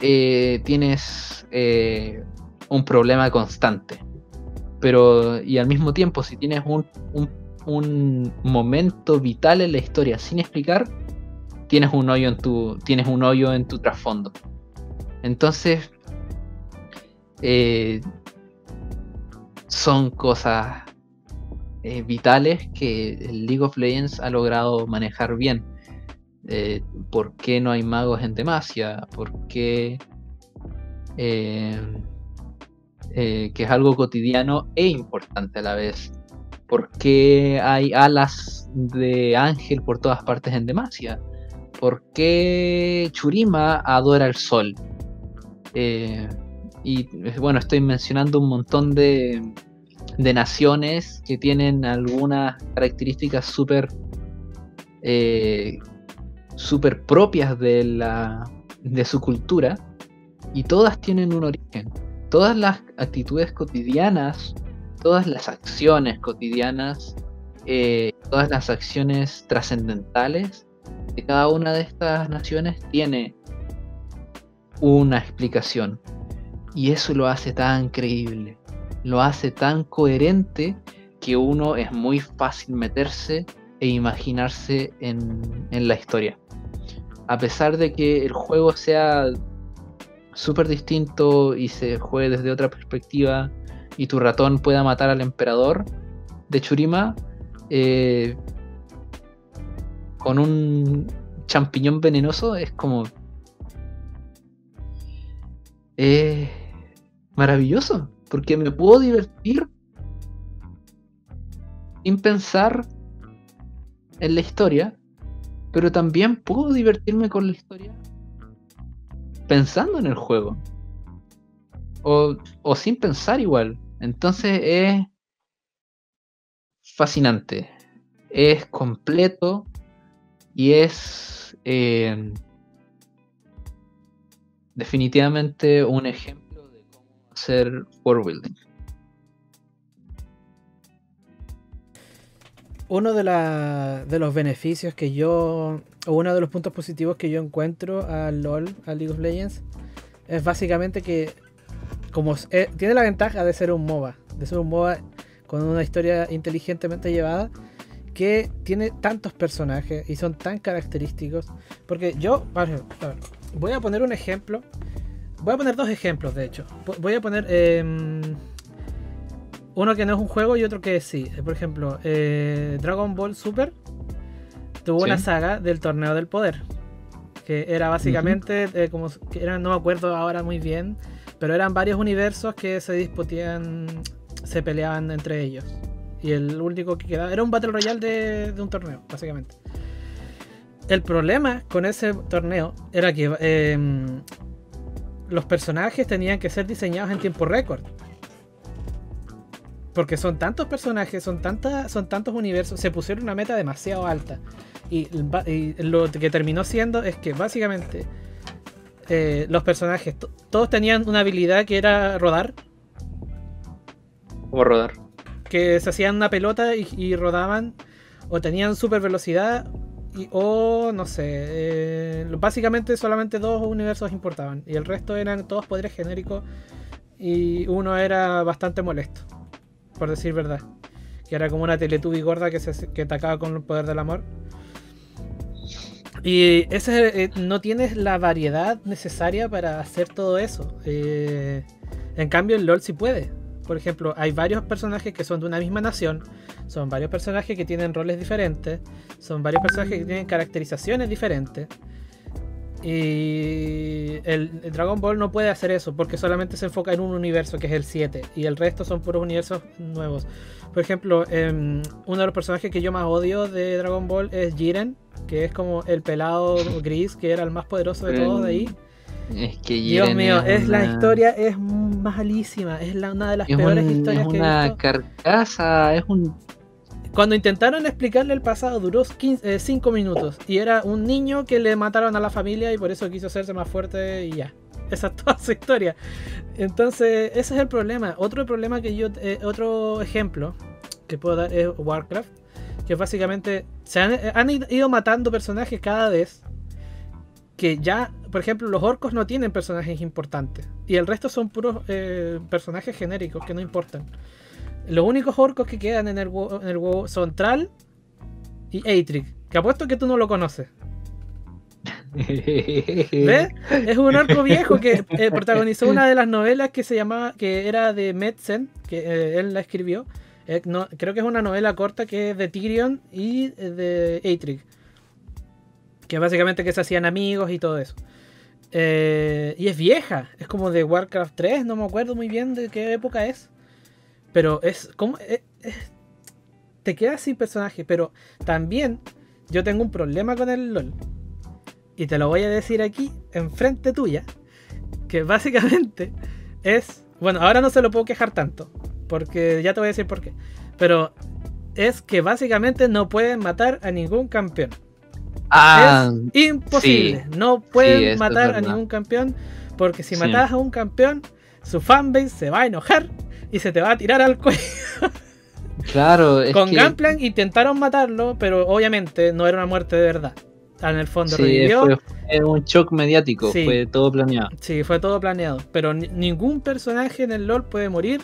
eh, tienes un problema constante. Pero, y al mismo tiempo, si tienes un, un momento vital en la historia sin explicar, tienes un hoyo en tu, tienes un hoyo en tu trasfondo. Entonces, eh, son cosas eh, vitales que el League of Legends ha logrado manejar bien. Eh, ¿Por qué no hay magos en Demacia? ¿Por qué? que es algo cotidiano e importante a la vez. ¿Por qué hay alas de ángel por todas partes en Demacia? por qué Churima adora el sol. Eh, y bueno, estoy mencionando un montón de, naciones que tienen algunas características súper eh, super propias de, la, de su cultura y todas tienen un origen. Todas las actitudes cotidianas, todas las acciones cotidianas, eh, todas las acciones trascendentales cada una de estas naciones tiene una explicación. Y eso lo hace tan creíble, lo hace tan coherente que uno es muy fácil meterse e imaginarse en, en la historia. A pesar de que el juego sea súper distinto y se juegue desde otra perspectiva y tu ratón pueda matar al emperador de Churima eh, con un champiñón venenoso, es como... Eh, maravilloso, porque me puedo divertir sin pensar en la historia, pero también puedo divertirme con la historia pensando en el juego. O, o sin pensar igual. Entonces es fascinante. Es completo y es eh, definitivamente un ejemplo de cómo hacer world building.
Uno de, los beneficios que yo, o uno de los puntos positivos que yo encuentro al LOL, a League of Legends, es básicamente que como eh, tiene la ventaja de ser un MOBA, de ser un MOBA con una historia inteligentemente llevada, que tiene tantos personajes y son tan característicos. Porque yo, a ver, voy a poner un ejemplo. Voy a poner dos ejemplos, de hecho. Voy a poner em, uno que no es un juego y otro que sí. Por ejemplo, eh, Dragon Ball Super tuvo una saga del torneo del poder. Que era básicamente eh, como que era, no me acuerdo ahora muy bien. Pero eran varios universos que se disputían, se peleaban entre ellos. Y el único que quedaba era un Battle Royale de, de un torneo, básicamente. El problema con ese torneo era que eh, los personajes tenían que ser diseñados en tiempo récord. Porque son tantos personajes, son, tantas, son tantos universos, se pusieron una meta demasiado alta. Y, lo que terminó siendo es que básicamente eh, los personajes, todos tenían una habilidad que era rodar.
O rodar.
Que se hacían una pelota y, rodaban. O tenían super velocidad. Y, o no sé. Eh, básicamente solamente dos universos importaban. Y el resto eran todos poderes genéricos. Y uno era bastante molesto por decir verdad. Que era como una Teletubby gorda que, se, que atacaba con el poder del amor. Y ese eh, no tienes la variedad necesaria para hacer todo eso. Eh, en cambio, el LOL sí puede. Por ejemplo, hay varios personajes que son de una misma nación. Son varios personajes que tienen roles diferentes. Son varios personajes que tienen caracterizaciones diferentes. Y el, Dragon Ball no puede hacer eso porque solamente se enfoca en un universo que es el 7 y el resto son puros universos nuevos. Por ejemplo, em, uno de los personajes que yo más odio de Dragon Ball es Jiren, que es como el pelado gris que era el más poderoso de todos de ahí.
Es que
Dios mío, es, la historia es malísima, es la, una de las peores historias que he visto.
Es una carcasa, es un
cuando intentaron explicarle el pasado duró 5 eh, minutos y era un niño que le mataron a la familia y por eso quiso hacerse más fuerte y ya. Esa es toda su historia. Entonces, ese es el problema. Otro problema que yo, eh, otro ejemplo que puedo dar es Warcraft, que básicamente se han, ido matando personajes cada vez que ya, por ejemplo, los orcos no tienen personajes importantes y el resto son puros eh, personajes genéricos que no importan. Los únicos orcos que quedan en el, en el huevo son Tral y Atrix. Que apuesto que tú no lo conoces. ¿Ves? Es un orco viejo que eh, protagonizó una de las novelas que se llamaba, que era de Metzen, que eh, él la escribió. Eh, creo que es una novela corta que es de Tyrion y de Atrix. Que básicamente que se hacían amigos y todo eso. y es vieja, es como de Warcraft 3, no me acuerdo muy bien de qué época es. Pero es como... Eh, eh, te quedas sin personaje, pero también yo tengo un problema con el LOL. Y te lo voy a decir aquí, enfrente tuya. Que básicamente es... Bueno, ahora no se lo puedo quejar tanto. Porque ya te voy a decir por qué. Pero es que básicamente no pueden matar a ningún campeón.
Ah,
es imposible. no pueden matar a ningún campeón. Porque si matas a un campeón, su fanbase se va a enojar y se te va a tirar al cuello.
Claro,
es Con Gunplan intentaron matarlo, pero obviamente no era una muerte de verdad. En el fondo revivió
un shock mediático,
Sí.
fue todo planeado.
Sí, fue todo planeado. Pero ni- ningún personaje en el LOL puede morir.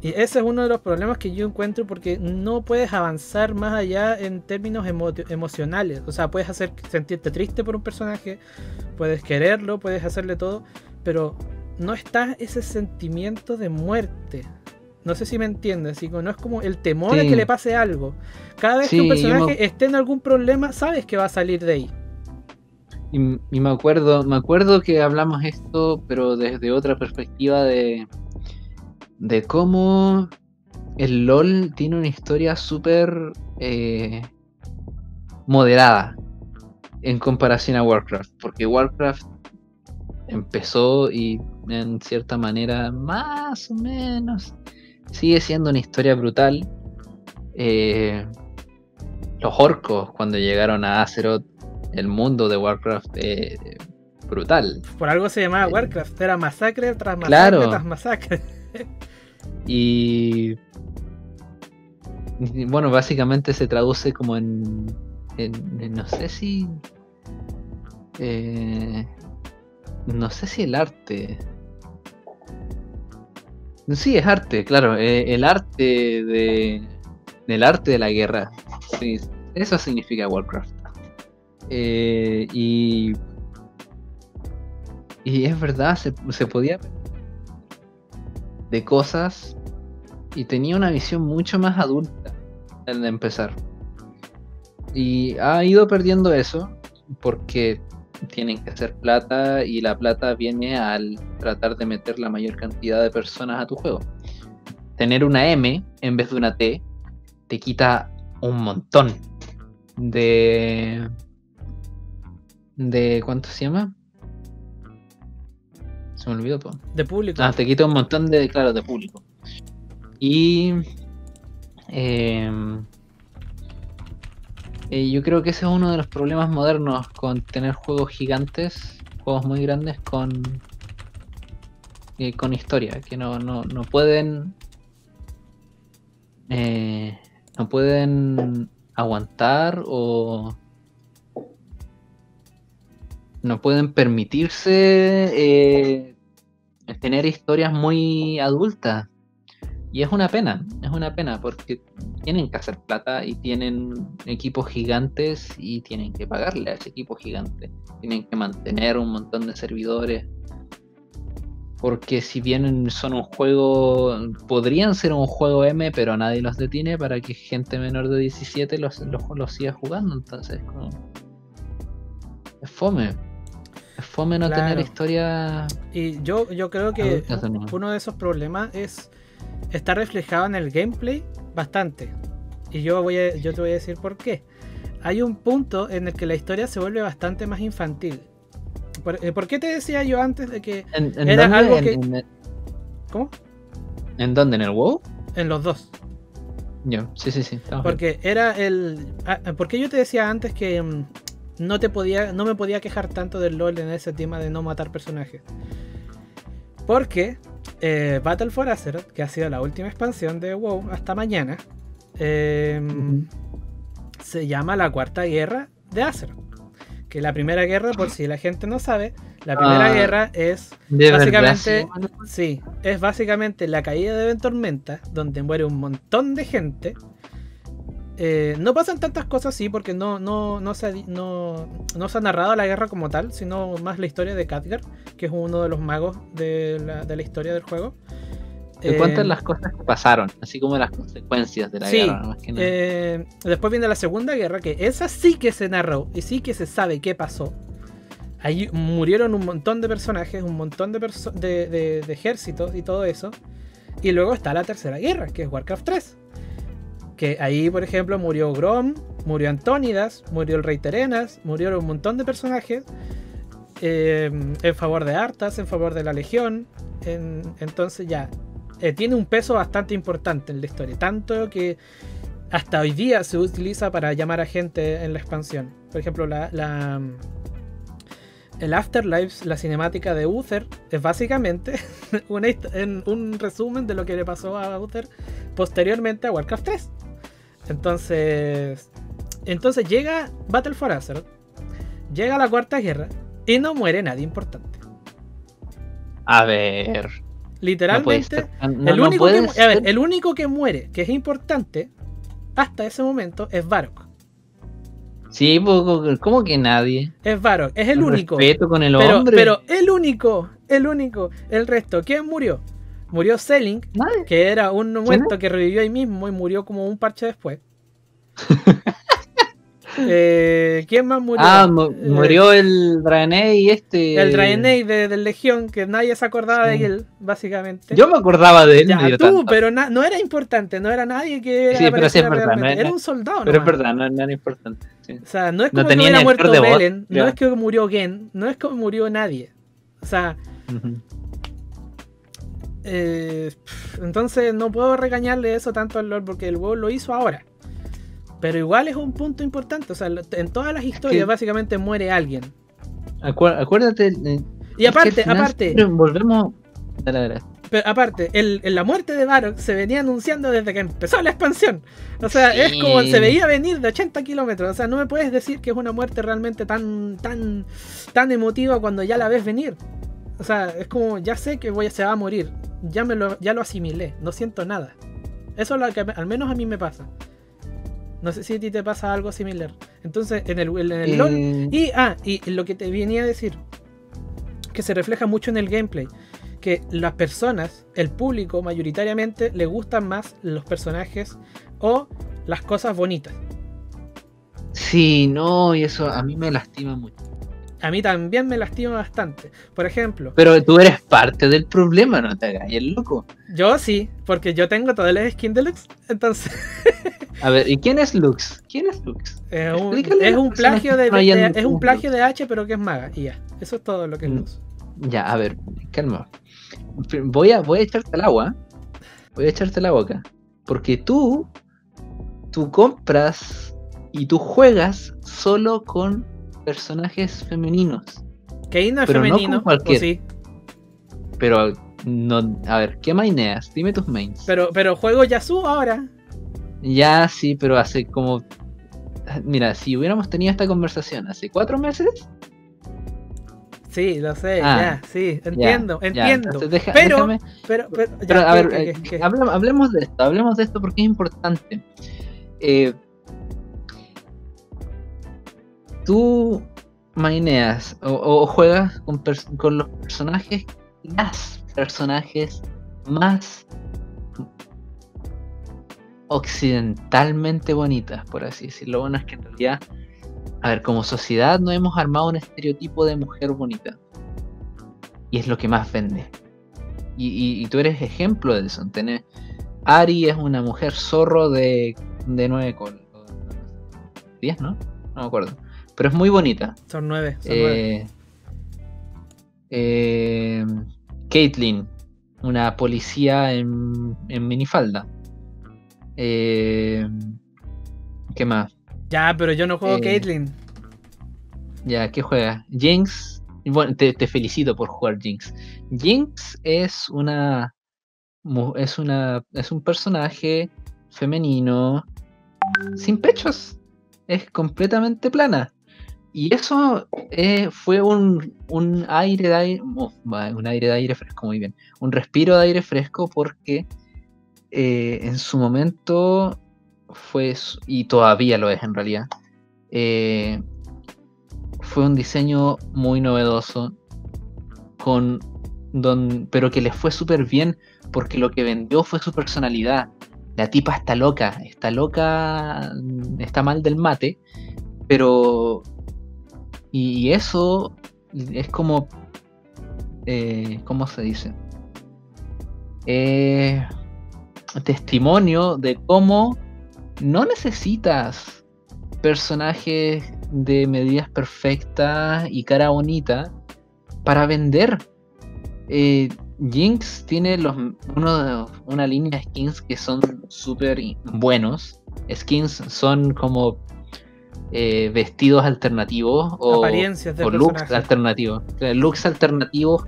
Y ese es uno de los problemas que yo encuentro porque no puedes avanzar más allá en términos emo- emocionales. O sea, puedes hacer sentirte triste por un personaje, puedes quererlo, puedes hacerle todo, pero no está ese sentimiento de muerte. No sé si me entiendes, así que no es como el temor a
Sí.
que le pase algo. Cada vez que un personaje
me-
esté en algún problema, sabes que va a salir de ahí.
Y, y me acuerdo, me acuerdo que hablamos esto, pero desde otra perspectiva de, de cómo el LOL tiene una historia súper eh, moderada en comparación a Warcraft. Porque Warcraft empezó y en cierta manera, más o menos, sigue siendo una historia brutal. Eh, los orcos cuando llegaron a Azeroth, el mundo de Warcraft eh, brutal.
Por algo se llamaba
Eh,
Warcraft, era masacre tras masacre
Claro.
tras masacre.
Y, bueno, básicamente se traduce como en, en- en- no sé si, eh, no sé si el arte. Sí, es arte, claro, eh, el arte de, el arte de la guerra. Sí, eso significa Warcraft. Eh, y y es verdad, se, se podía de cosas y tenía una visión mucho más adulta al empezar. Y ha ido perdiendo eso porque tienen que hacer plata y la plata viene al tratar de meter la mayor cantidad de personas a tu juego. Tener una M en vez de una T te quita un montón de de ¿cuánto se llama? Se me olvidó, po.
De público.
Ah, te quita un montón de, claro, de público. Y em, eh, yo creo que ese es uno de los problemas modernos con tener juegos gigantes, juegos muy grandes con eh, con historia, que no, no, no pueden eh, no pueden aguantar o no pueden permitirse eh, tener historias muy adultas. Y es una pena, es una pena porque tienen que hacer plata y tienen equipos gigantes y tienen que pagarle a ese equipo gigante. Tienen que mantener un montón de servidores. Porque si bien son un juego, podrían ser un juego M, pero nadie los detiene para que gente menor de 17 los, los, los siga jugando. Entonces, como... es fome. Es fome no
Claro.
tener historia.
Y yo, yo creo que uno de esos problemas es está reflejado en el gameplay bastante. Y yo voy a- yo te voy a decir por qué. Hay un punto en el que la historia se vuelve bastante más infantil. ¿Por, eh, ¿por qué te decía yo antes de que
¿En, en
Era
dónde?
algo
¿En-
que-
en-
¿Cómo?
¿En dónde? ¿En el WoW?
En los dos.
Yo, sí, sí, sí. estamos bien.
Porque era el. ah, ¿Por qué yo te decía antes que mm, no te podía. no me podía quejar tanto del LOL en ese tema de no matar personajes? Porque eh, Battle for Azeroth, que ha sido la última expansión de WoW hasta mañana, eh,
Ujú.
se llama la Cuarta Guerra de Azeroth. Que la primera guerra, por si la gente no sabe, la primera
Ah,
guerra es
¿De verdad
básicamente-? Sí, es básicamente la caída de Ventormenta, donde muere un montón de gente. Eh, no pasan tantas cosas, sí, porque no, no, no, se, ha no, no se ha narrado la guerra como tal, sino más la historia de Khadgar, que es uno de los magos de la, de la historia del juego.
Te cuentan
Eh,
las cosas que pasaron, así como las consecuencias de la
Sí,
guerra, más que nada.
eh, después viene la Segunda Guerra, que esa sí que se narró y sí que se sabe qué pasó. Ahí murieron un montón de personajes, un montón de, perso- de, de- de ejércitos y todo eso. Y luego está la Tercera Guerra, que es Warcraft 3. Que ahí, por ejemplo, murió Grom, murió Antónidas, murió el Rey Terenas, murieron un montón de personajes eh, en favor de Arthas, en favor de la Legión. en- entonces ya, eh, tiene un peso bastante importante en la historia. Tanto que hasta hoy día se utiliza para llamar a gente en la expansión. Por ejemplo, la, el Afterlife, la cinemática de Uther, es básicamente en- un resumen de lo que le pasó a Uther posteriormente a Warcraft 3. Entonces, entonces llega Battle for Azeroth Llega la cuarta guerra y no muere nadie importante.
A ver.
Literalmente, el, único que, a ver, el único que muere, que es importante, hasta ese momento, es Varok.
Sí, ¿cómo que nadie?
Es Varok, es el único.
Respeto con el
pero,
hombre.
Pero el único, el único. El resto, ¿quién murió? Murió Selling, que era un muerto que revivió ahí mismo y murió como un parche después. Eh, ¿Quién más murió?
Ah, eh, murió el Draenei este.
El Draenei de, Legión, que nadie se acordaba de él, básicamente.
Yo me acordaba de él.
Ya, tú, pero no era importante, no era nadie que
sí, pero sí es verdad,
Era un soldado,
Pero es verdad, no, era importante.
O sea, no es como que hubiera muerto Belen, no es que murió Gen, no es que murió nadie. O sea, eh, entonces no puedo regañarle eso tanto al Lord porque el juego lo hizo ahora. Pero igual es un punto importante. O sea, en todas las historias básicamente muere alguien.
acuérdate.
y aparte, aparte.
Volvemos.
Pero aparte, el, la muerte de Barok se venía anunciando desde que empezó la expansión. O sea, es como se veía venir de 80 kilómetros. O sea, no me puedes decir que es una muerte realmente tan, tan, tan emotiva cuando ya la ves venir. O sea, es como, ya sé que voy, se va a morir. Ya, me lo, ya lo asimilé. No siento nada. Eso es lo que al menos a mí me pasa. No sé si a ti te pasa algo similar. Entonces, en el, en el LOL. Eh. Y, ah, y lo que te venía a decir, que se refleja mucho en el gameplay. Que las personas, el público mayoritariamente, le gustan más los personajes o las cosas bonitas.
Sí, no, y eso a mí me lastima mucho
a mí también me lastima bastante. Por ejemplo.
Pero tú eres parte del problema, no te hagas el loco.
Yo sí, porque yo tengo todas las skins de Lux. Entonces.
a ver, ¿y quién es Lux? ¿Quién es Lux?
Es un, plagio de, es un plagio de H, pero que es maga. Y ya. Eso es todo lo que es mm. Lux.
Ya, a ver, calma. Voy a, voy a echarte el agua. Voy a echarte la boca. Porque tú. Tú compras y tú juegas solo con personajes femeninos.
Que no es femenino,
no sí. Pero no, a ver, ¿qué maineas? Dime tus mains.
Pero, pero juego Yasuo ahora.
Ya sí, pero hace como. Mira, si hubiéramos tenido esta conversación hace cuatro meses.
Sí, lo sé, ah, ya, sí, entiendo, entiendo. pero, pero,
pero, a ver, eh, hablemos de esto, hablemos de esto porque es importante. Eh, tú maineas o, juegas con, los personajes, más personajes más occidentalmente bonitas, por así decirlo. Bueno, es que en realidad, a ver, como sociedad no hemos armado un estereotipo de mujer bonita. Y es lo que más vende. Y, tú eres ejemplo de eso. Ari es una mujer zorro de, de 9 con 10, ¿no? No me acuerdo. Pero es muy bonita.
Son nueve. Son
eh, eh, Caitlyn, una policía en, minifalda. Eh, ¿Qué más?
Ya, pero yo no juego Caitlyn.
Ya, ¿qué juega? Jinx. Bueno, te, te, felicito por jugar Jinx. Jinx es una. Es una. Es un personaje femenino. Sin pechos. Es completamente plana. Y eso eh, fue un, aire de aire, un aire de aire fresco, muy bien, un respiro de aire fresco porque eh, en su momento fue, y todavía lo es en realidad, eh, fue un diseño muy novedoso, con don, pero que le fue súper bien porque lo que vendió fue su personalidad. La tipa está loca, está loca, está mal del mate, pero y eso es como, eh, ¿cómo se dice? Eh, testimonio de cómo no necesitas personajes de medidas perfectas y cara bonita para vender. Eh, Jinx tiene los, una línea de skins que son súper buenos. Skins son como eh, vestidos alternativos o, looks alternativos. Looks alternativos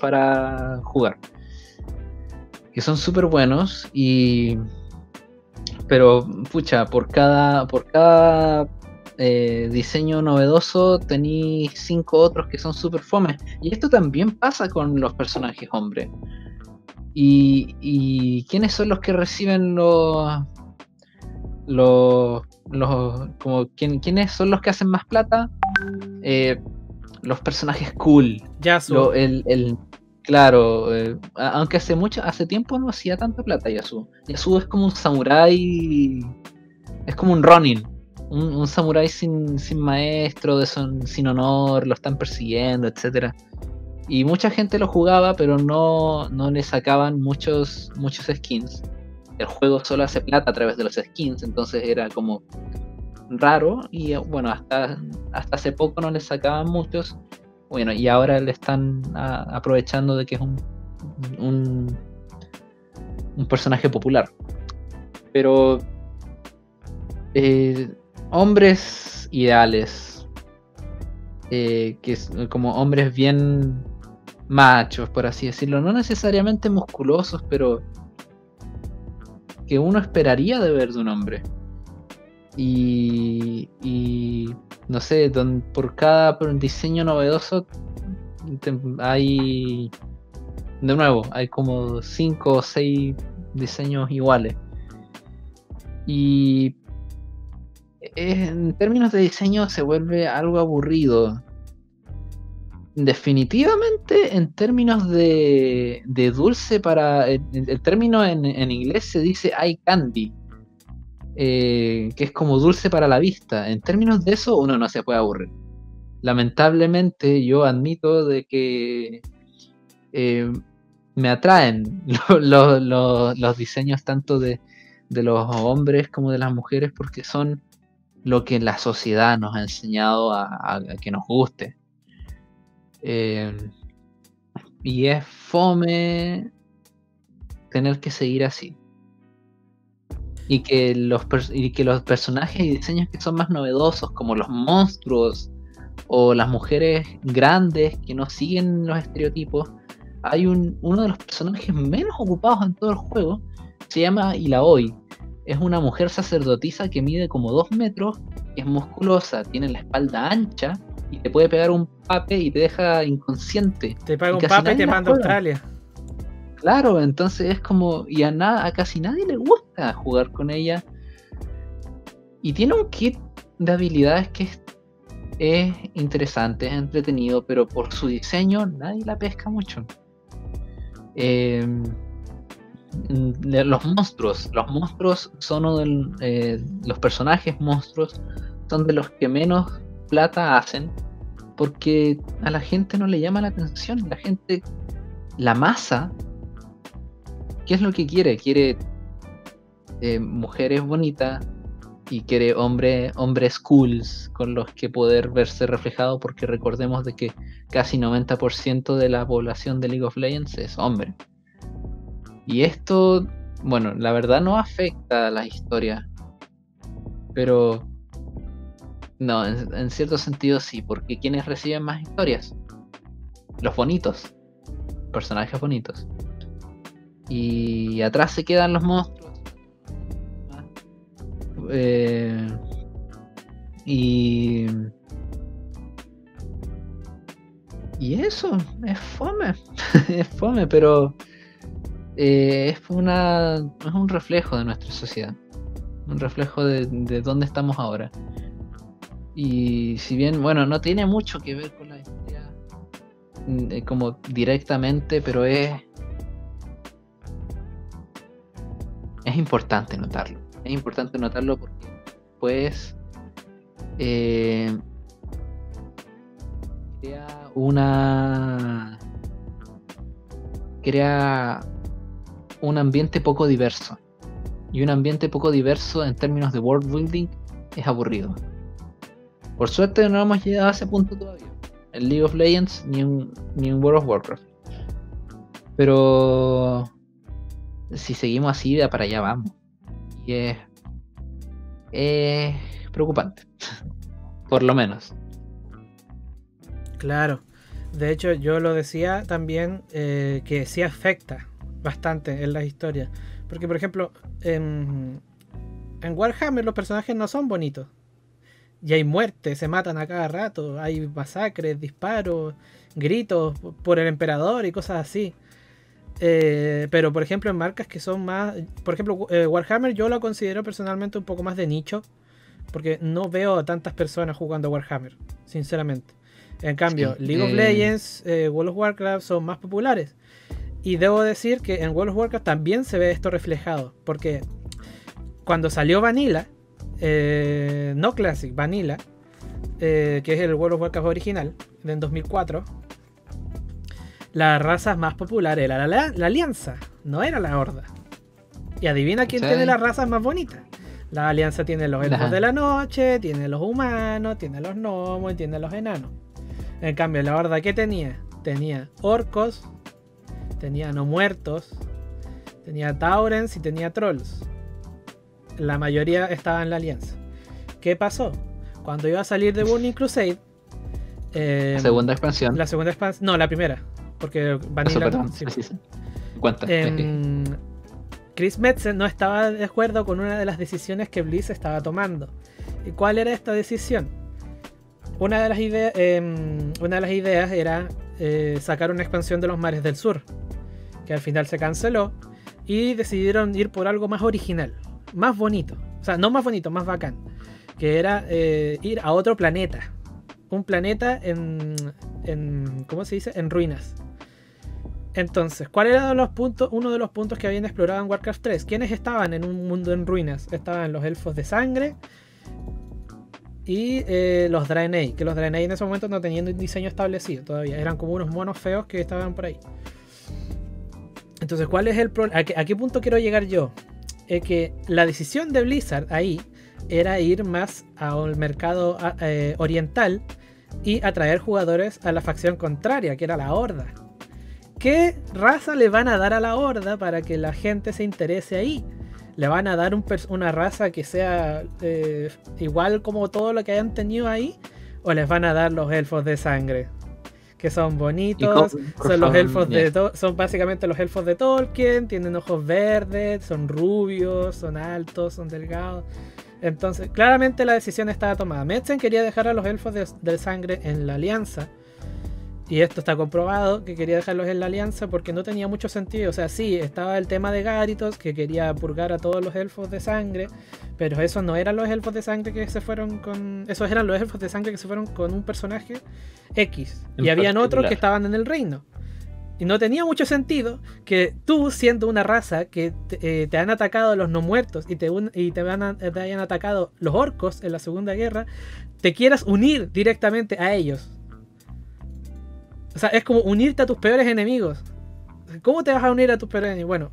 para jugar. Que son súper buenos y. Pero, pucha, por cada. Por cada eh, diseño novedoso, tenéis cinco otros que son super fomes. Y esto también pasa con los personajes hombres. Y, quiénes son los que reciben los. los. Los como, ¿quiénes son los que hacen más plata? Eh, los personajes cool.
Ya
el, el, Claro, eh, aunque hace mucho, hace tiempo no hacía tanta plata Yasuo. Yasuo es como un samurái. Es como un Ronin. Un, un samurái sin, sin maestro, de son, sin honor, lo están persiguiendo, etcétera. Y mucha gente lo jugaba, pero no, no le sacaban muchos, muchos skins. El juego solo hace plata a través de los skins, entonces era como raro. Y bueno, hasta, hasta hace poco no le sacaban muchos. Bueno, y ahora le están aprovechando de que es un, un, personaje popular. Pero eh, hombres ideales, eh, que como hombres bien machos, por así decirlo, no necesariamente musculosos, pero que uno esperaría de ver de un hombre. Y, y no sé, por cada diseño novedoso hay, de nuevo, hay como 5 o 6 diseños iguales. Y en términos de diseño se vuelve algo aburrido definitivamente en términos de, dulce para... El, término en, inglés se dice eye candy, eh, que es como dulce para la vista. En términos de eso uno no se puede aburrir. Lamentablemente yo admito de que eh, me atraen los diseños tanto de, los hombres como de las mujeres porque son lo que la sociedad nos ha enseñado a que nos guste. Eh, y es fome tener que seguir así. Y que, los y que los personajes y diseños que son más novedosos, como los monstruos o las mujeres grandes que no siguen los estereotipos, hay un, uno de los personajes menos ocupados en todo el juego, se llama Ilaoi. Es una mujer sacerdotisa que mide como 2 metros, es musculosa, tiene la espalda ancha y te puede pegar un pape y te deja inconsciente.
Te paga un pape y te manda a Australia.
Claro, entonces es como. Y a, nada, a casi nadie le gusta jugar con ella. Y tiene un kit de habilidades que es, interesante, es entretenido, pero por su diseño nadie la pesca mucho. Em, los monstruos. Los monstruos son uno de eh, los personajes monstruos son de los que menos plata hacen porque a la gente no le llama la atención. La gente, la masa, ¿qué es lo que quiere? Quiere eh, mujeres bonitas y quiere hombre, hombres cools con los que poder verse reflejado porque recordemos de que casi 90% de la población de League of Legends es hombre. Y esto, bueno, la verdad no afecta a la historia, pero no, en, cierto sentido sí, porque quienes reciben más historias? Los bonitos, personajes bonitos. Y atrás se quedan los monstruos. Eh, y. Y eso, es fome. es fome, pero. Eh, es, una, es un reflejo de nuestra sociedad. Un reflejo de, de dónde estamos ahora. Y si bien, bueno, no tiene mucho que ver con la historia mm, eh, como directamente, pero es. Es importante notarlo. Es importante notarlo porque, pues. Eh, crea una. Crea un ambiente poco diverso. Y un ambiente poco diverso en términos de world building es aburrido. Por suerte no hemos llegado a ese punto todavía. En League of Legends ni en, ni en World of Warcraft. Pero si seguimos así, de para allá vamos. Y es, preocupante. Por lo menos.
Claro. De hecho, yo lo decía también eh, que sí afecta bastante en las historias. Porque, por ejemplo, en, en Warhammer los personajes no son bonitos. Y hay muertes, se matan a cada rato, hay masacres, disparos, gritos por el emperador y cosas así. Eh, pero por ejemplo en marcas que son más... Por ejemplo eh, Warhammer yo lo considero personalmente un poco más de nicho. Porque no veo a tantas personas jugando Warhammer, sinceramente. En cambio,
Sí,
League of
eh.
Legends, eh, World of Warcraft son más populares. Y debo decir que en World of Warcraft también se ve esto reflejado. Porque cuando salió Vanilla, eh, no Classic, Vanilla, eh, que es el World of Warcraft original, del 2004, la raza más popular era la, la- la Alianza, no era la Horda. Y adivina quién
Sí.
tiene las razas más bonitas. La Alianza tiene los elfos de la noche, tiene los humanos, tiene los gnomos y tiene los enanos. En cambio, la Horda, ¿qué tenía? Tenía orcos, tenía no muertos, tenía taurens y tenía trolls. La mayoría estaba en la Alianza. ¿Qué pasó? Cuando iba a salir de Burning Crusade, eh,
Segunda expansión.
la segunda expansión, no, la primera, porque
Eso,
Vanilla
perdón.
sí.
Sí, sí. Cuenta.
Em, Chris Metzen no estaba de acuerdo con una de las decisiones que Bliss estaba tomando. ¿Y cuál era esta decisión? Una de las, ideas una de las ideas era eh, sacar una expansión de los mares del sur, que al final se canceló, y decidieron ir por algo más original, más bonito. O sea, no más bonito, más bacán. Que era eh, ir a otro planeta. Un planeta en, en. ¿Cómo se dice? En ruinas. Entonces, ¿cuál era los puntos, uno de los puntos que habían explorado en Warcraft 3? ¿Quiénes estaban en un mundo en ruinas? Estaban los elfos de sangre y eh, los Draenei, que los Draenei en ese momento no tenían un diseño establecido todavía, eran como unos monos feos que estaban por ahí. Entonces, ¿cuál es el problema? ¿A, qué- a qué punto quiero llegar yo? Es que la decisión de Blizzard ahí era ir más al mercado eh, oriental y atraer jugadores a la facción contraria, que era la Horda. ¿Qué raza le van a dar a la Horda para que la gente se interese ahí? ¿Le van a dar una raza que sea eh, igual como todo lo que hayan tenido ahí? ¿O les van a dar los elfos de sangre? Que son bonitos, son los elfos de son básicamente los elfos de Tolkien, tienen ojos verdes, son rubios, son altos, son delgados. Entonces, claramente la decisión estaba tomada. Metzen quería dejar a los elfos de, de sangre en la alianza. Y esto está comprobado, que quería dejarlos en la alianza porque no tenía mucho sentido. O sea, sí, estaba el tema de Garitos, que quería purgar a todos los elfos de sangre, pero esos no eran los elfos de sangre que se fueron con... Esos eran los elfos de sangre que se fueron con un personaje X.
En
y habían otros que estaban en el reino. Y no tenía mucho sentido que tú, siendo una raza que te, eh, te han atacado los no muertos y te, un- y te, van a- te hayan atacado los orcos en la Segunda Guerra, te quieras unir directamente a ellos. O sea, es como unirte a tus peores enemigos. ¿Cómo te vas a unir a tus peores enemigos? Bueno,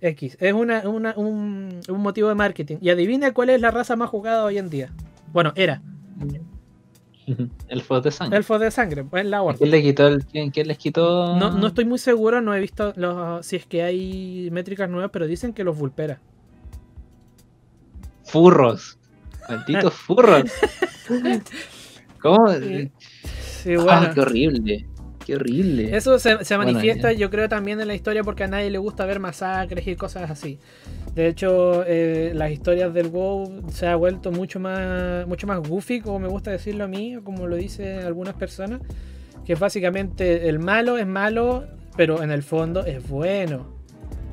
X. Es una, una- un, un motivo de marketing. Y adivina cuál es la raza más jugada hoy en día. Bueno, era.
Elfos de sangre.
Elfos de sangre. Es la orden.
¿Quién le quitó el, quién, quién les quitó?
No, no estoy muy seguro, no he visto los, si es que hay métricas nuevas, pero dicen que los vulpera.
Furros. Malditos furros. ¿Cómo?
Sí,
Ah,
bueno.
qué horrible. Qué horrible.
Eso se, manifiesta, yo creo, también en la historia porque a nadie le gusta ver masacres y cosas así. De hecho, eh, las historias del WoW se ha vuelto mucho más, mucho más goofy, como me gusta decirlo a mí, o como lo dicen algunas personas, que básicamente el malo es malo, pero en el fondo es bueno.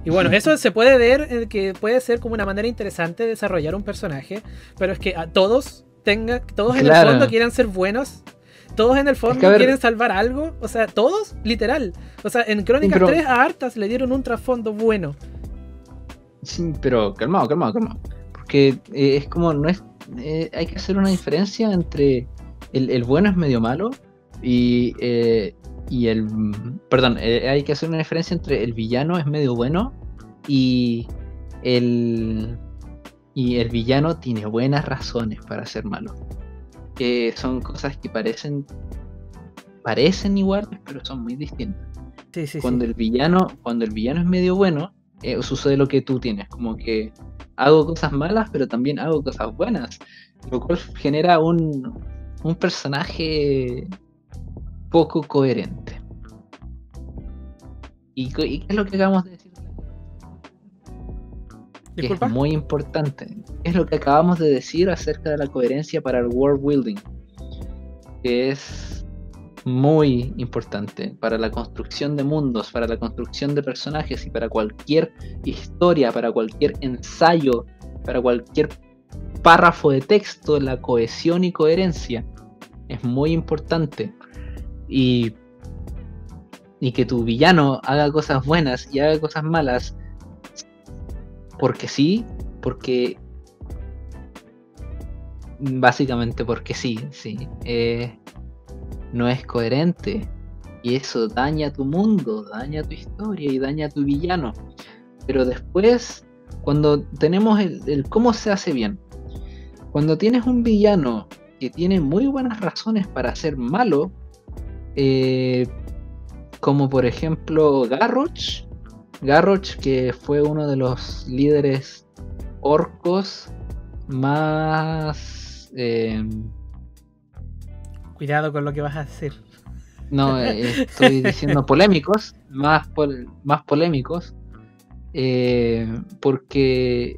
Y bueno, eso se puede ver eh, que puede ser como una manera interesante de desarrollar un personaje, pero es que a todos tenga, todos en el fondo quieran ser buenos, todos en el fondo
que a ver-
quieren salvar algo, o sea, todos, literal. O sea, en Crónicas
Pero-
3 a Artas le dieron un trasfondo bueno.
Sí, pero calmado, calmado, calmado. Porque eh, es como, no es. eh, hay que hacer una diferencia entre el, el bueno es medio malo y, eh, y el. Perdón, hay que hacer una diferencia entre el villano es medio bueno y el. Y el villano tiene buenas razones para ser malo. Que son cosas que parecen. Parecen iguales, pero son muy distintas
Sí, sí,
cuando
sí.
el villano cuando el villano es medio bueno eh, sucede lo que tú tienes como que hago cosas malas pero también hago cosas buenas lo cual genera un, un personaje poco coherente ¿Y, y qué es lo que acabamos de decir que es muy importante. Es lo que acabamos de decir acerca de la coherencia para el world building, que es muy importante para la construcción de mundos, para la construcción de personajes y para cualquier historia, para cualquier ensayo, para cualquier párrafo de texto, la cohesión y coherencia es muy importante. Y, y que tu villano haga cosas buenas y haga cosas malas porque sí, porque básicamente porque sí, sí. Eh, no es coherente. Y eso daña tu mundo, daña tu historia y daña tu villano. Pero después, cuando tenemos el, cómo se hace bien, cuando tienes un villano que tiene muy buenas razones para ser malo, eh, como por ejemplo Garroch, Garroch, que fue uno de los líderes orcos más... Eh,
Cuidado con lo que vas a decir.
No, eh, estoy diciendo polémicos, más, más polémicos, eh, porque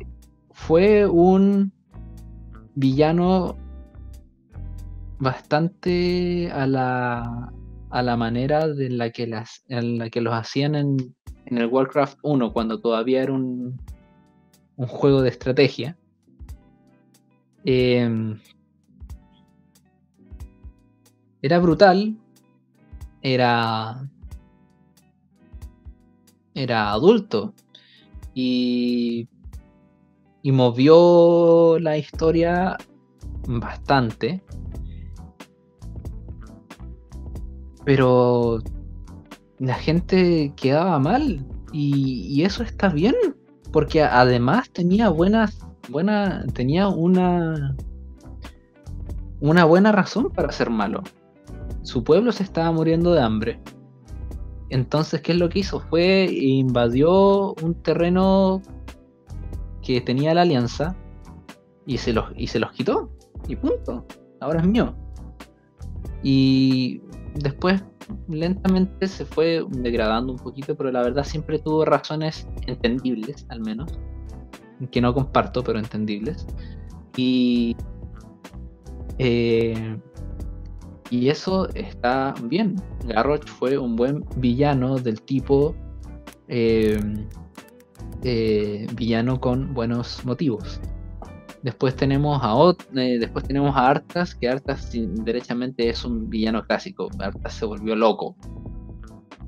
fue un villano bastante a la, a la manera de la que, las, en la que los hacían en en el Warcraft 1, cuando todavía era un, un juego de estrategia, em, era brutal, era, era adulto y, y movió la historia bastante. Pero la gente quedaba mal. Y, eso está bien, porque además tenía buenas, buena, tenía una, una buena razón para ser malo. Su pueblo se estaba muriendo de hambre. Entonces, ¿qué es lo que hizo? Fue invadió un terreno que tenía la alianza y se los, y se los quitó. Y punto. Ahora es mío. Y después lentamente se fue degradando un poquito, pero la verdad siempre tuvo razones entendibles, al menos, que no comparto, pero entendibles. Y, eh, y eso está bien. Garroch fue un buen villano del tipo eh, eh, villano con buenos motivos. Después tenemos a eh, después tenemos a Arthas, que Arthas derechamente es un villano clásico. Arthas se volvió loco.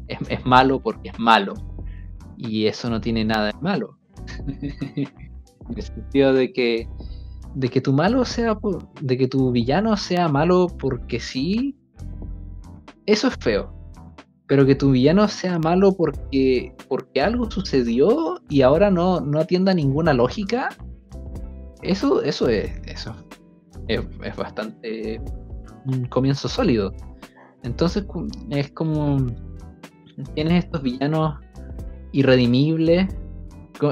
Es, malo porque es malo. Y eso no tiene nada de malo. en el sentido de que de que tu malo sea de que tu villano sea malo porque sí, eso es feo. Pero que tu villano sea malo porque porque algo sucedió y ahora no, no atienda ninguna lógica, eso, eso es, eso es, bastante un comienzo sólido. Entonces es como tienes estos villanos irredimibles.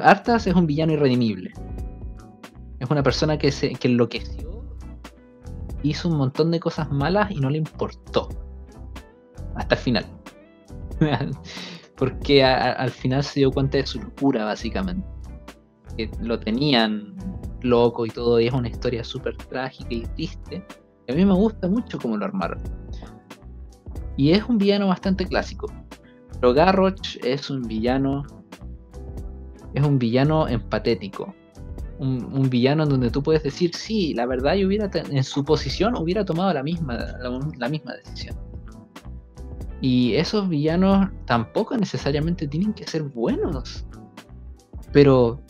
Arthas es un villano irredimible. Es una persona que se que enloqueció, hizo un montón de cosas malas y no le importó. Hasta el final. Porque al final se dio cuenta de su locura, básicamente. Lo tenían loco y todo, y es una historia súper trágica y triste. a mí me gusta mucho cómo lo armaron. Y es un villano bastante clásico. Pero Garroch es un villano. Es un villano empatético. Un, villano en donde tú puedes decir, sí, la verdad yo hubiera en su posición hubiera tomado la misma, la misma decisión. Y esos villanos tampoco necesariamente tienen que ser buenos. Pero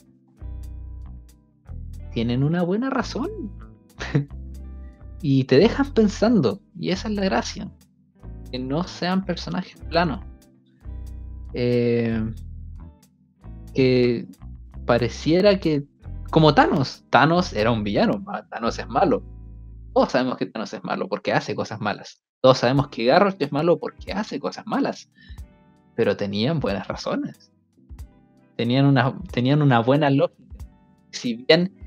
tienen una buena razón. y te dejan pensando. Y esa es la gracia. Que no sean personajes planos. Eh, que pareciera que. Como Thanos. Thanos era un villano. Thanos es malo. Todos sabemos que Thanos es malo porque hace cosas malas. Todos sabemos que Garrosh es malo porque hace cosas malas. Pero tenían buenas razones. Tenían una, tenían una buena lógica. Si bien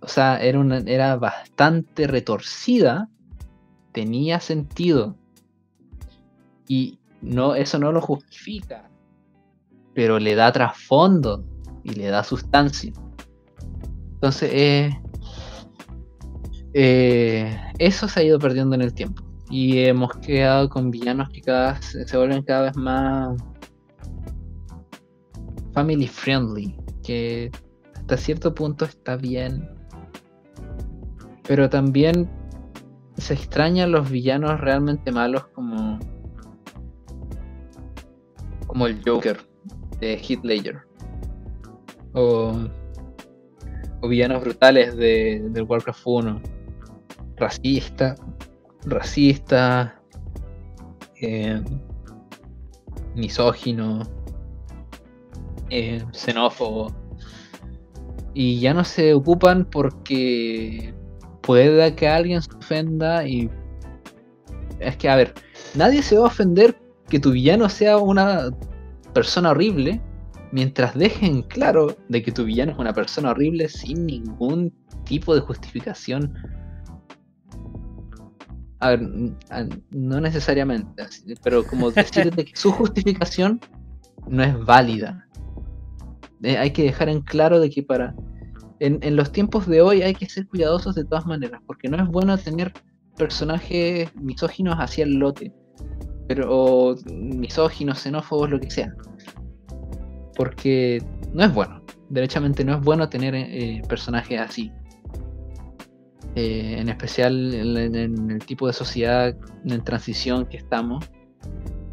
o sea, era, una, era bastante retorcida, tenía sentido. Y no, eso no lo justifica, pero le da trasfondo y le da sustancia. Entonces, eh, eh, eso se ha ido perdiendo en el tiempo. Y hemos quedado con villanos que cada, se vuelven cada vez más family friendly. Que hasta cierto punto está bien. Pero también se extrañan los villanos realmente malos como. como el Joker de Heath Ledger. O, o villanos brutales de, del Warcraft 1. Racista. Racista. Eh, misógino. Eh, xenófobo. Y ya no se ocupan porque puede que alguien se ofenda y... Es que, a ver, nadie se va a ofender que tu villano sea una persona horrible mientras dejen claro de que tu villano es una persona horrible sin ningún tipo de justificación. A ver, no necesariamente, pero como decirte que su justificación no es válida. Eh, hay que dejar en claro de que para... En, los tiempos de hoy hay que ser cuidadosos de todas maneras, porque no es bueno tener personajes misóginos hacia el lote, pero misóginos, xenófobos, lo que sea porque no es bueno. Derechamente no es bueno tener eh, personajes así. Eh, en especial en, el tipo de sociedad en transición que estamos.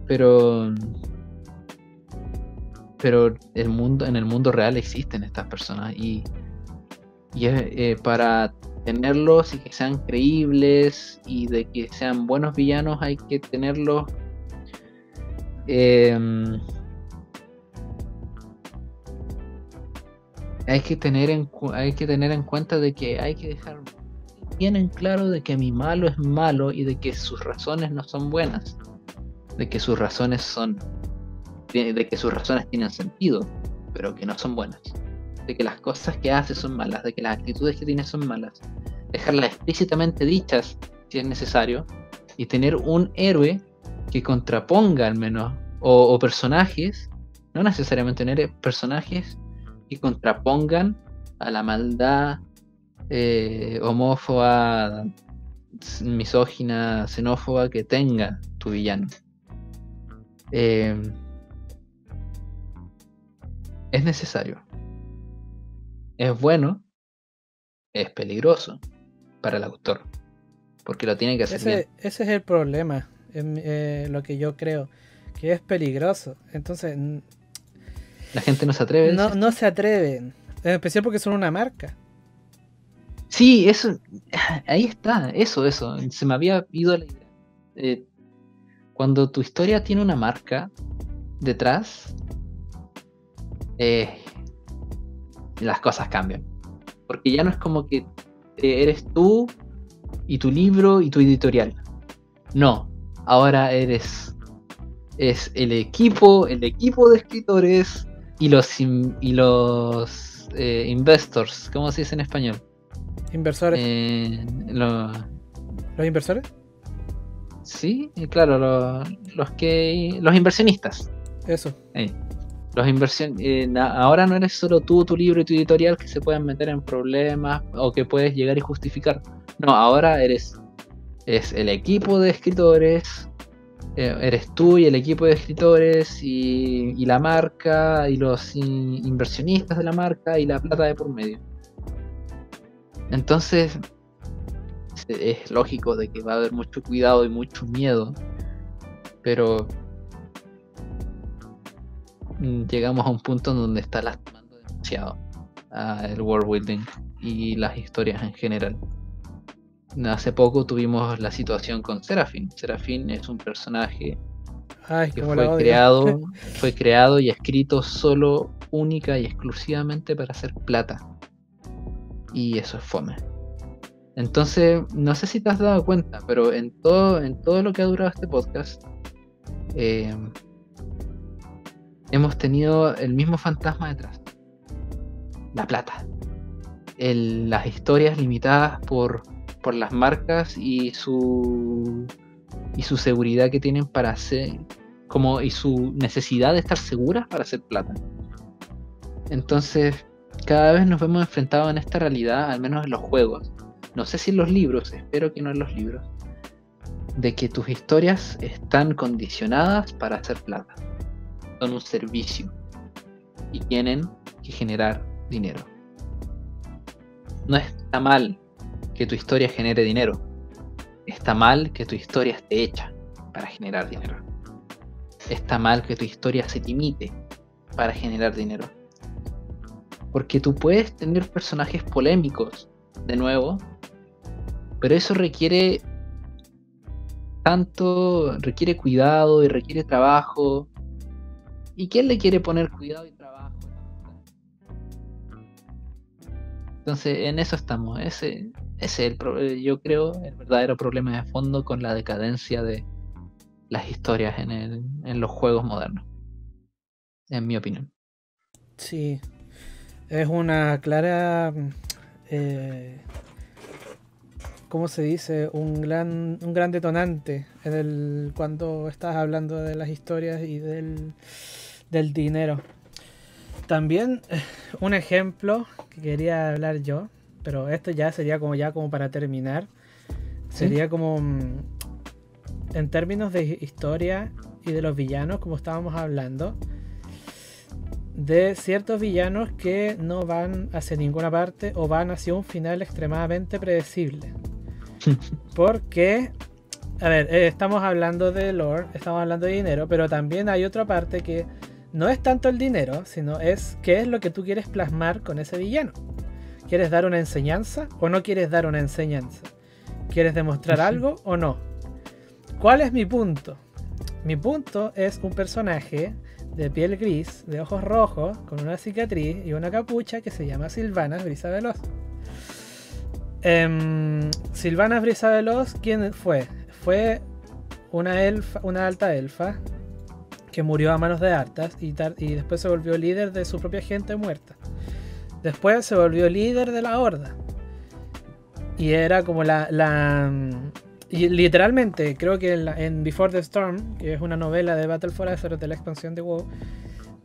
Pero. Pero el mundo, en el mundo real existen estas personas. Y, y eh, para tenerlos y que sean creíbles y de que sean buenos villanos hay que tenerlos hay que tener en, hay que tener en cuenta de que hay que dejar bien en claro de que mi malo es malo y de que sus razones no son buenas, de que sus razones son, de que sus razones tienen sentido, pero que no son buenas, de que las cosas que hace son malas, de que las actitudes que tiene son malas, dejarlas explícitamente dichas si es necesario y tener un héroe que contraponga al menos o, personajes, no necesariamente tener personajes y contrapongan a la maldad eh, homófoba, misógina, xenófoba que tenga tu villano. Eh, es necesario. Es bueno. Es peligroso para el autor. Porque lo tiene que hacer
ese, Ese es el problema. Eh, lo que yo creo. Que es peligroso. Entonces
la gente no se atreve.
No, no se atreven. En especial porque son una marca.
Sí, eso. Ahí está, eso, eso. Se me había ido la idea. Eh, cuando tu historia tiene una marca detrás, eh, las cosas cambian. Porque ya no es como que eres tú y tu libro y tu editorial. No, ahora eres es el equipo, el equipo de escritores, y los, y los eh, investors, ¿cómo se dice en español?
Inversores.
Eh, ¿Los
inversores?
Sí, claro, los que los inversionistas.
Eso.
Los inversion eh, ahora no eres solo tú, tu libro y tu editorial que se pueden meter en problemas o que puedes llegar y justificar. No, ahora eres es el equipo de escritores, eh, eres tú y el equipo de escritores y, la marca y los inversionistas de la marca y la plata de por medio. Entonces es lógico de que va a haber mucho cuidado y mucho miedo, pero llegamos a un punto en donde está lastimando demasiado el world building y las historias en general. Hace poco tuvimos la situación con Serafín. Serafín es un personaje que fue creado, fue creado y escrito solo, única y exclusivamente para hacer plata. Y eso es fome. Entonces, no sé si te has dado cuenta, pero en todo, en todo lo que ha durado este podcast, eh, hemos tenido el mismo fantasma detrás. La plata. las historias limitadas por por las marcas y su y su seguridad que tienen para hacer como y su necesidad de estar seguras para hacer plata. Entonces, cada vez nos vemos enfrentados en esta realidad, al menos en los juegos. No sé si en los libros, espero que no en los libros. De que tus historias están condicionadas para hacer plata. Son un servicio. Y tienen que generar dinero. No está mal que tu historia genere dinero. Está mal que tu historia esté hecha para generar dinero. Está mal que tu historia se limite para generar dinero. Porque tú puedes tener personajes polémicos, de nuevo, pero eso requiere tanto, requiere cuidado y requiere trabajo. ¿Y quién le quiere poner cuidado y trabajo? Entonces, en eso estamos. Ese, ese es el, yo creo, el verdadero problema de fondo con la decadencia de las historias en, el, en los juegos modernos. En mi opinión.
Sí, es una clara, eh, ¿cómo se dice? Un gran, un gran detonante cuando estás hablando de las historias y del, del dinero. También eh, un ejemplo que quería hablar yo, pero esto ya sería como ya como para terminar. Sería como mm, en términos de historia y de los villanos, como estábamos hablando de ciertos villanos que no van hacia ninguna parte o van hacia un final extremadamente predecible. Porque, a ver, eh, estamos hablando de lore, estamos hablando de dinero, pero también hay otra parte que no es tanto el dinero, sino es qué es lo que tú quieres plasmar con ese villano. ¿Quieres dar una enseñanza o no quieres dar una enseñanza? ¿Quieres demostrar algo o no? ¿Cuál es mi punto? Mi punto es un personaje de piel gris, de ojos rojos, con una cicatriz y una capucha que se llama Silvana Brisa Veloz. Em, Silvana Brisa Veloz, ¿quién fue? Fue una, elfa, una alta elfa que murió a manos de Artas y, después se volvió líder de su propia gente muerta. Después se volvió líder de la Horda. Y era como la, la literalmente, creo que en, Before the Storm, que es una novela de Battle for Azeroth de la expansión de WoW,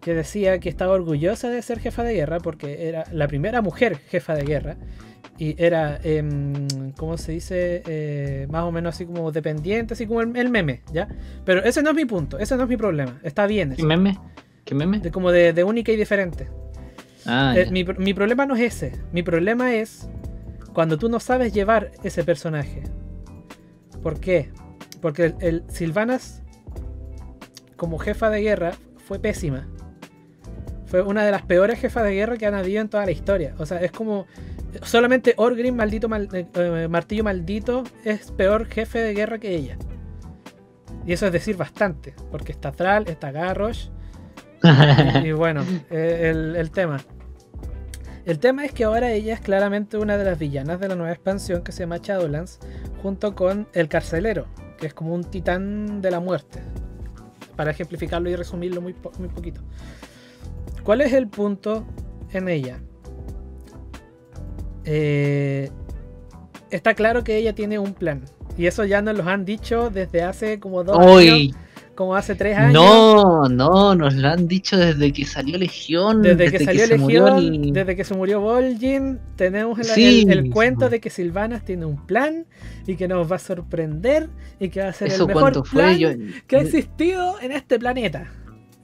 que decía que estaba orgullosa de ser jefa de guerra porque era la primera mujer jefa de guerra y era, eh, ¿cómo se dice? Eh, más o menos así como dependiente, así como el, meme, ¿ya? Pero ese no es mi punto, ese no es mi problema, está bien.
¿Qué meme? ¿Qué meme?
De, como de, única y diferente. Ah, eh, mi, mi problema no es ese, mi problema es cuando tú no sabes llevar ese personaje. ¿Por qué? Porque el, Silvanas, como jefa de guerra, fue pésima. Fue una de las peores jefas de guerra que han habido en toda la historia. O sea, es como. Solamente Orgrim, maldito eh, eh, martillo maldito, es peor jefe de guerra que ella. Y eso es decir bastante. Porque está Thrall, está Garrosh. y, bueno, eh, el, el tema. El tema es que ahora ella es claramente una de las villanas de la nueva expansión que se llama Shadowlands, junto con el carcelero, que es como un titán de la muerte. Para ejemplificarlo y resumirlo muy, muy poquito. ¿Cuál es el punto en ella? Eh, está claro que ella tiene un plan. Y eso ya nos lo han dicho desde hace como dos años como hace tres años.
No, no, nos lo han dicho desde que salió Legión.
Desde, que salió Legión, desde que se murió Vol'jin, tenemos el, cuento de que Silvanas tiene un plan y que nos va a sorprender y que va a ser el mejor plan que ha existido en este planeta.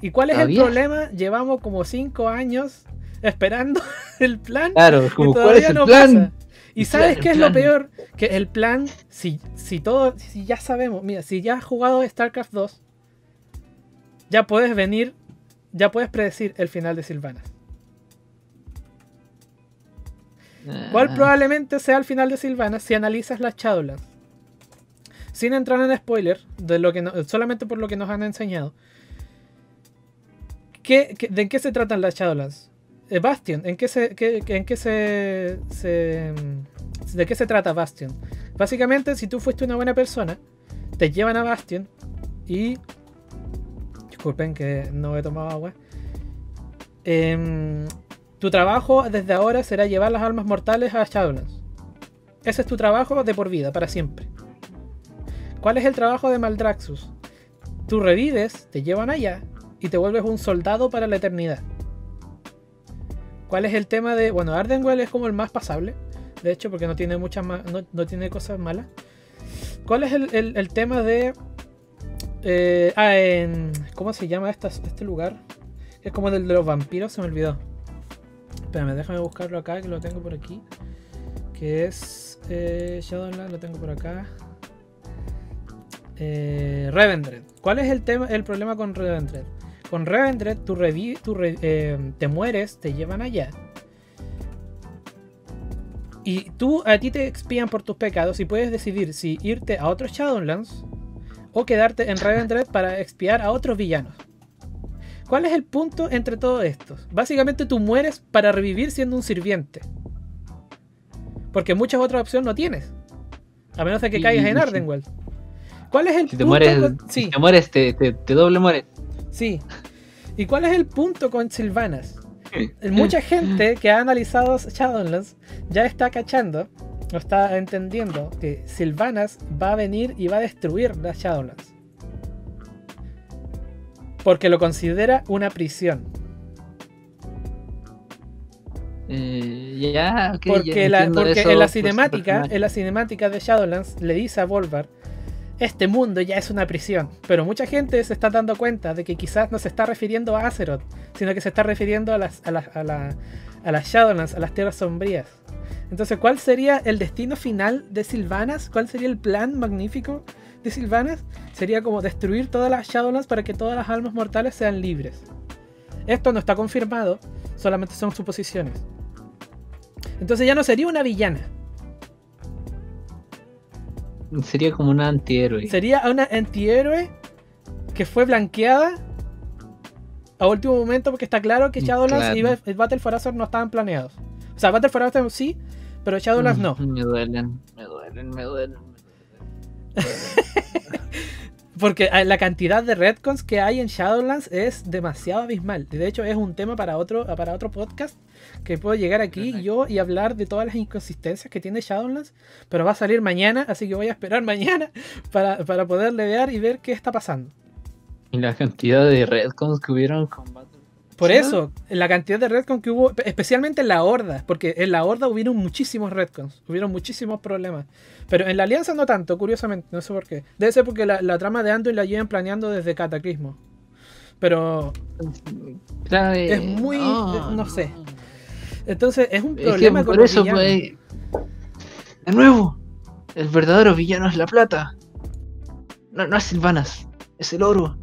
¿Y cuál es el problema? Llevamos como cinco años esperando el plan.
Claro, como cuál es el no plan.
¿Y sabes qué es lo peor? Que el plan, si, si todo, si ya sabemos, mira, si ya has jugado StarCraft 2, ya puedes venir, ya puedes predecir el final de Silvana. ¿Cuál ah. probablemente sea el final de Silvana si analizas las Shadowlands? Sin entrar en spoiler, de lo que solamente por lo que nos han enseñado. ¿Qué, de qué se tratan las Shadowlands? Eh, Bastion, ¿en qué se, en qué se, se, ¿De qué se trata Bastion? Básicamente, si tú fuiste una buena persona, te llevan a Bastion y disculpen que no he tomado agua. Em, tu trabajo desde ahora será llevar las almas mortales a Shadowlands. Ese es tu trabajo de por vida, para siempre. ¿Cuál es el trabajo de Maldraxus? Tú revives, te llevan allá y te vuelves un soldado para la eternidad. ¿Cuál es el tema de. Bueno, Ardenwell es como el más pasable. De hecho, porque no tiene muchas no, no tiene cosas malas. ¿Cuál es el, el- el tema de. eh, ah, en. ¿Cómo se llama esta- este lugar? Es como del de los vampiros, se me olvidó. Espérame, déjame buscarlo acá, que lo tengo por aquí. Que es. Eh, Shadowland, lo tengo por acá. Eh, Revendred. ¿Cuál es el tema, el problema con Revendred? Con Revendred, tú, revi- tú re- eh, te mueres, te llevan allá. Y tú, a ti te expían por tus pecados y puedes decidir si irte a otros Shadowlands o quedarte en Revendred para expiar a otros villanos. ¿Cuál es el punto entre todos estos? Básicamente tú mueres para revivir siendo un sirviente. Porque muchas otras opciones no tienes. A menos de que caigas en Ardenwell. ¿Cuál es el
Si te
punto?
mueres,
con-
si te mueres, te, te, te doble mueres.
Sí. ¿Y cuál es el punto con Sylvanas? Mucha gente que ha analizado Shadowlands ya está cachando, o está entendiendo que Sylvanas va a venir y va a destruir las Shadowlands. Porque lo considera una prisión.
Eh, ya,
Porque, la- porque en la cinemática, en la cinemática de Shadowlands le dice a Volvar, este mundo ya es una prisión. Pero mucha gente se está dando cuenta de que quizás no se está refiriendo a Azeroth, sino que se está refiriendo a las, a las, a la- a las Shadowlands, a las tierras sombrías. Entonces, ¿cuál sería el destino final de Sylvanas? ¿Cuál sería el plan magnífico de Sylvanas? Sería como destruir todas las Shadowlands para que todas las almas mortales sean libres. Esto no está confirmado, solamente son suposiciones. Entonces ya no sería una villana.
Sería como un antihéroe.
Sería una antihéroe que fue blanqueada a último momento porque está claro que Shadowlands
Claro.
y Ba- Battle for Azeroth no estaban planeados. O sea, Battle for Azeroth sí, pero Shadowlands no.
Mm, Me duelen, me duelen, me duelen.
Porque eh, la cantidad de retcons que hay en Shadowlands es demasiado abismal. De hecho, es un tema para otro, para otro podcast que puedo llegar aquí
Perfecto.
yo y hablar de todas las inconsistencias que tiene Shadowlands. Pero va a salir mañana, así que voy a esperar mañana para, para poder leer y ver qué está pasando.
Y la cantidad de redcons que hubieron con.
Por eso, la cantidad de retcons que hubo, especialmente en la Horda, porque en la Horda hubieron muchísimos retcons, hubieron muchísimos problemas. Pero en la Alianza no tanto, curiosamente, no sé por qué. Debe ser porque la, la trama de Anduin la llevan planeando desde Cataclismo. Pero Es muy- eh, no sé. Entonces es un
Es que
problema con
por
los
eso, pues, de nuevo, el verdadero villano es la plata. No, no es Silvanas, es el oro.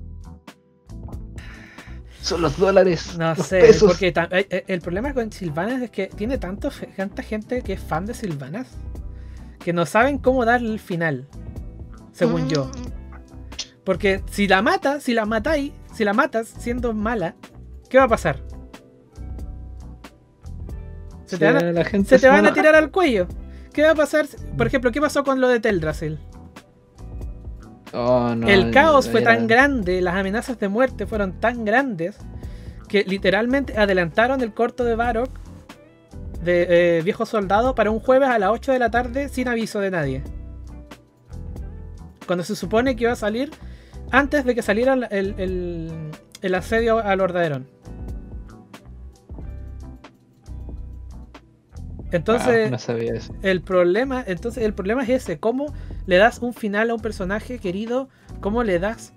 Son los dólares.
No
los
sé,
pesos.
porque eh, eh, el problema con Silvanas es que tiene tanto, tanta gente que es fan de Silvanas que no saben cómo darle el final, según yo. Porque si la matas, si la matáis, si la matas siendo mala, ¿qué va a pasar? Se te van a,
la gente
se te van a
enoja.
tirar al cuello. ¿Qué va a pasar? Por ejemplo, ¿qué pasó con lo de Teldrassil?
Oh, no,
el caos fue tan grande, las amenazas de muerte fueron tan grandes que literalmente adelantaron el corto de Barok de eh, Viejo Soldado para un jueves a las 8 de la tarde sin aviso de nadie. Cuando se supone que iba a salir antes de que saliera el, el- asedio al Hordaderón. Entonces,
Ah, no sabía eso.
el problema, entonces el problema es ese, cómo le das un final a un personaje querido, cómo le das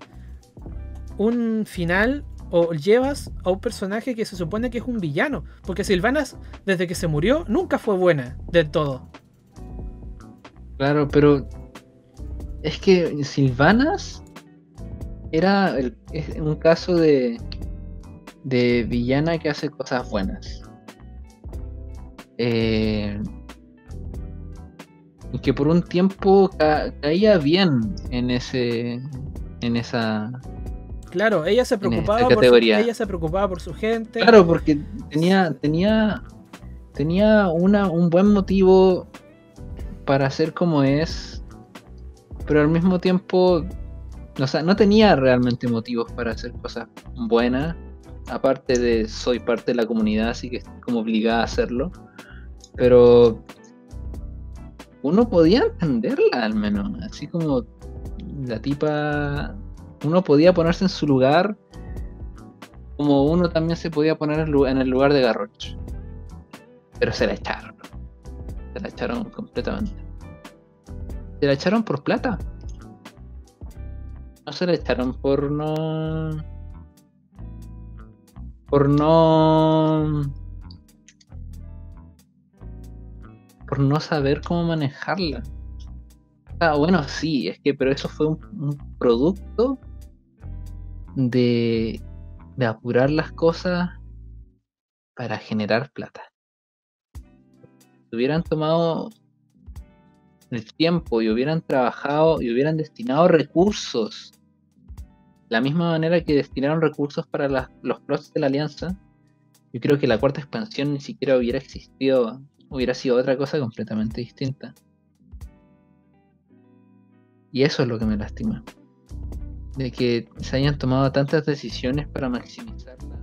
un final o llevas a un personaje que se supone que es un villano, porque Silvanas desde que se murió nunca fue buena del todo.
Claro, pero es que Silvanas era el- es un caso de, de villana que hace cosas buenas. Eh, que por un tiempo ca- caía bien en ese en esa
Claro, ella se preocupaba por su, ella se preocupaba por su gente.
Claro, porque tenía, tenía, tenía una, un buen motivo para ser como es, pero al mismo tiempo, o sea, no tenía realmente motivos para hacer cosas buenas, aparte de soy parte de la comunidad, así que estoy como obligada a hacerlo, pero uno podía entenderla al menos, así como la tipa, uno podía ponerse en su lugar como uno también se podía poner en el lugar de Garroch. Pero se la echaron. Se la echaron completamente. Se la echaron por plata. No se la echaron por no. Por no. Por no saber cómo manejarla. Ah, bueno, sí, es que, pero eso fue un, producto de, de apurar las cosas para generar plata. Si hubieran tomado el tiempo y hubieran trabajado y hubieran destinado recursos, la misma manera que destinaron recursos para las- los plots de la alianza, yo creo que la cuarta expansión ni siquiera hubiera existido, hubiera sido otra cosa completamente distinta. Y eso es lo que me lastima. De que se hayan tomado tantas decisiones para maximizar la-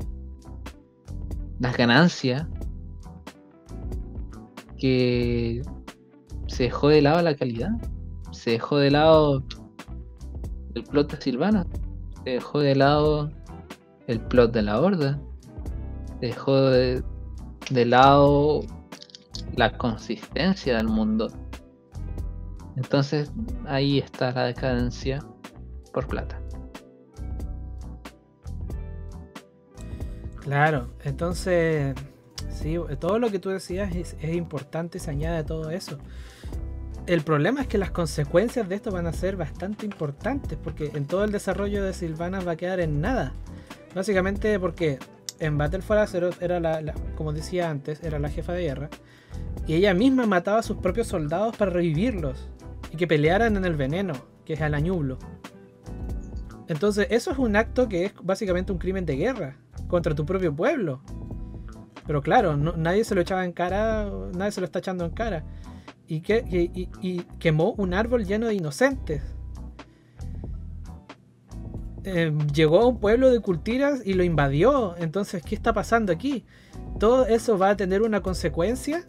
las ganancias que se dejó de lado la calidad. Se dejó de lado el plot de Silvana. Se dejó de lado el plot de la Horda. Se dejó de, de lado la consistencia del mundo. Entonces ahí está la decadencia por plata.
Claro, entonces, sí, todo lo que tú decías es, es importante, se añade todo eso. El problema es que las consecuencias de esto van a ser bastante importantes, porque en todo el desarrollo de Silvana va a quedar en nada. Básicamente porque en Battle for Azeroth era la- como decía antes, era la jefa de guerra, y ella misma mataba a sus propios soldados para revivirlos, y que pelearan en el veneno, que es el añublo. Entonces, eso es un acto que es básicamente un crimen de guerra contra tu propio pueblo. Pero claro, no- nadie se lo echaba en cara, nadie se lo está echando en cara. Y, que, quemó un árbol lleno de inocentes. Eh, llegó a un pueblo de cultiras y lo invadió. Entonces, ¿qué está pasando aquí? Todo eso va a tener una consecuencia.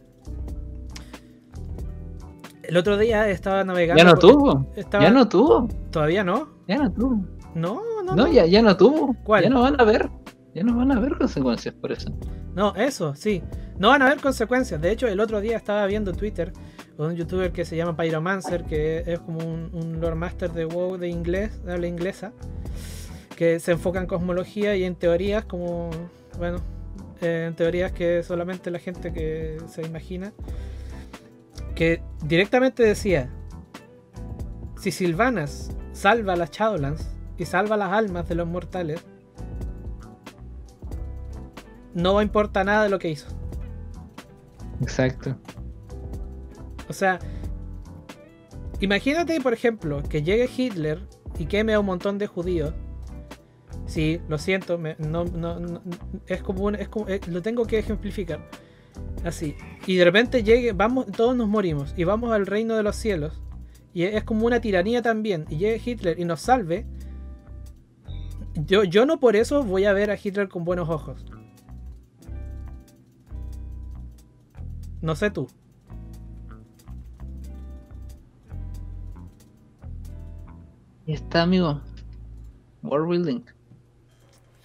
El otro día estaba navegando.
Ya no tuvo.
estaba-
Ya no tuvo.
Todavía no.
Ya no tuvo.
No, no,
No,
no.
ya, ya no tuvo.
¿Cuál?
Ya no van a ver. Ya no van a haber consecuencias por eso.
No, eso, sí. No van a haber consecuencias. De hecho, el otro día estaba viendo Twitter un youtuber que se llama Pyromancer, que es como un, un Lord Master de WoW de inglés, de habla inglesa, que se enfoca en cosmología y en teorías como, bueno, eh, en teorías que solamente la gente que se imagina, que directamente decía, si Silvanas salva a las Shadowlands y salva las almas de los mortales, no va a importar nada de lo que hizo.
Exacto.
O sea, imagínate, por ejemplo, que llegue Hitler y queme a un montón de judíos. Sí, lo siento, me- no, no- no- es como, un- es como- eh, lo tengo que ejemplificar. Así. Y de repente llegue, vamos, todos nos morimos y vamos al reino de los cielos. Y es como una tiranía también. Y llegue Hitler y nos salve. Yo, yo no por eso voy a ver a Hitler con buenos ojos. No sé tú.
Y está, amigo. World Building.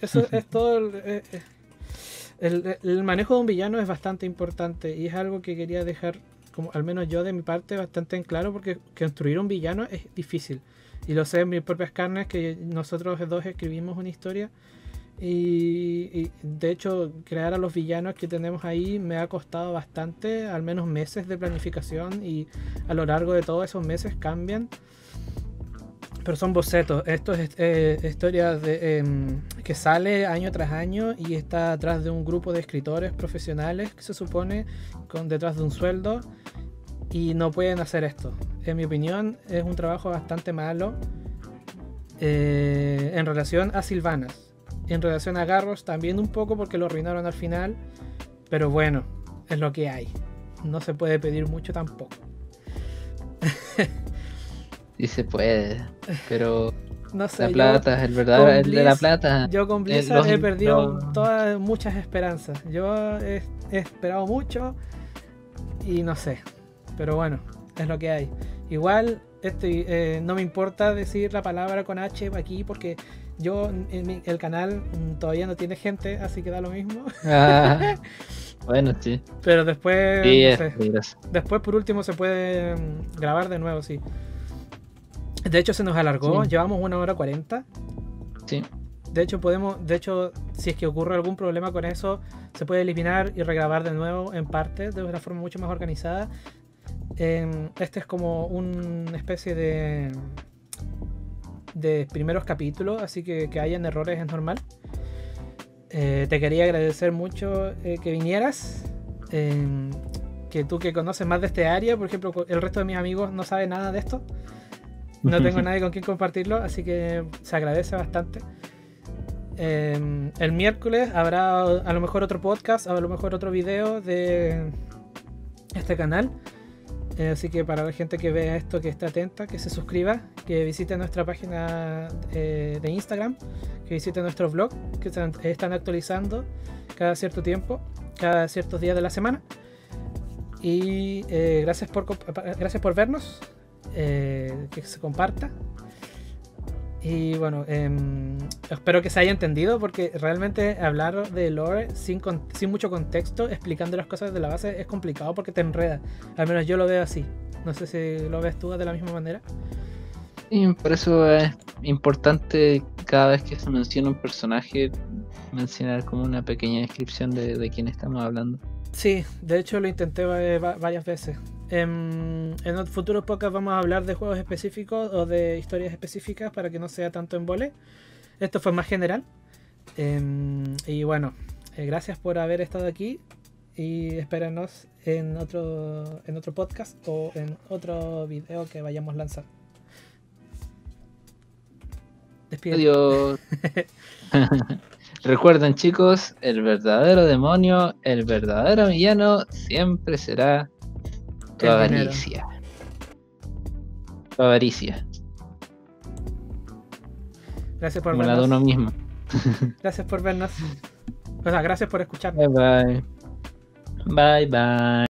Eso es todo. El, eh, eh, el- el manejo de un villano es bastante importante y es algo que quería dejar, como al menos yo de mi parte, bastante en claro porque construir un villano es difícil. Y lo sé en mis propias carnes que nosotros dos escribimos una historia y, y, de hecho crear a los villanos que tenemos ahí me ha costado bastante, al menos meses de planificación y a lo largo de todos esos meses cambian. Pero son bocetos. Esto es eh, historia em, que sale año tras año y está atrás de un grupo de escritores profesionales que se supone con detrás de un sueldo y no pueden hacer esto. En mi opinión es un trabajo bastante malo eh, en relación a Silvanas. En relación a Garros también un poco porque lo arruinaron al final. Pero bueno, es lo que hay. No se puede pedir mucho tampoco.
Sí se puede. Pero
No sé,
la
yo-
plata, el verdadero, el de la plata.
Yo con
Eh,
Blizzard
los-
he perdido
los-
todas muchas esperanzas. Yo he, he esperado mucho y no sé. Pero bueno, es lo que hay. Igual estoy, eh, no me importa decir la palabra con H aquí porque yo en mi- el canal mm, todavía no tiene gente, así que da lo mismo.
Ah, Bueno, sí.
Pero después,
Sí,
no
es
sé.
peligroso.
después por último se puede mm, grabar de nuevo, sí. De hecho se nos alargó,
Sí.
llevamos una hora cuarenta.
Sí.
De hecho podemos, de hecho si es que ocurre algún problema con eso, se puede eliminar y regrabar de nuevo en parte de una forma mucho más organizada. Em, este es como una especie de de primeros capítulos, así que que hayan errores es normal. Eh, te quería agradecer mucho eh, que vinieras. em, que tú que conoces más de este área, por ejemplo, el resto de mis amigos no sabe nada de esto. No tengo nadie con quien compartirlo, así que se agradece bastante. Eh, el miércoles habrá a lo mejor otro podcast, a lo mejor otro video de este canal. Eh, así que para la gente que vea esto, que esté atenta, que se suscriba, que visite nuestra página eh, de Instagram, que visite nuestro blog, que están, están actualizando cada cierto tiempo, cada ciertos días de la semana. Y eh, gracias, por, gracias por vernos, eh, que se comparta. Y bueno, em, espero que se haya entendido porque realmente hablar de lore sin, sin mucho contexto, explicando las cosas de la base, es complicado porque te enreda. Al menos yo lo veo así. No sé si lo ves tú de la misma manera.
Y por eso es importante cada vez que se menciona un personaje mencionar como una pequeña descripción de, de quién estamos hablando.
Sí, de hecho lo intenté va- varias veces. Em, en otros futuros podcasts vamos a hablar de juegos específicos o de historias específicas para que no sea tanto en vole. Esto fue más general. Em, y bueno, eh, gracias por haber estado aquí y espérenos en otro, en otro podcast o en otro video que vayamos a lanzar. Despídete.
Adiós. Recuerden chicos, el verdadero demonio, el verdadero villano siempre será tu
El
avaricia. Tu avaricia,
Gracias por
como la de
vernos.
uno mismo.
Gracias por vernos. O sea, gracias por escucharnos.
Bye bye. Bye bye.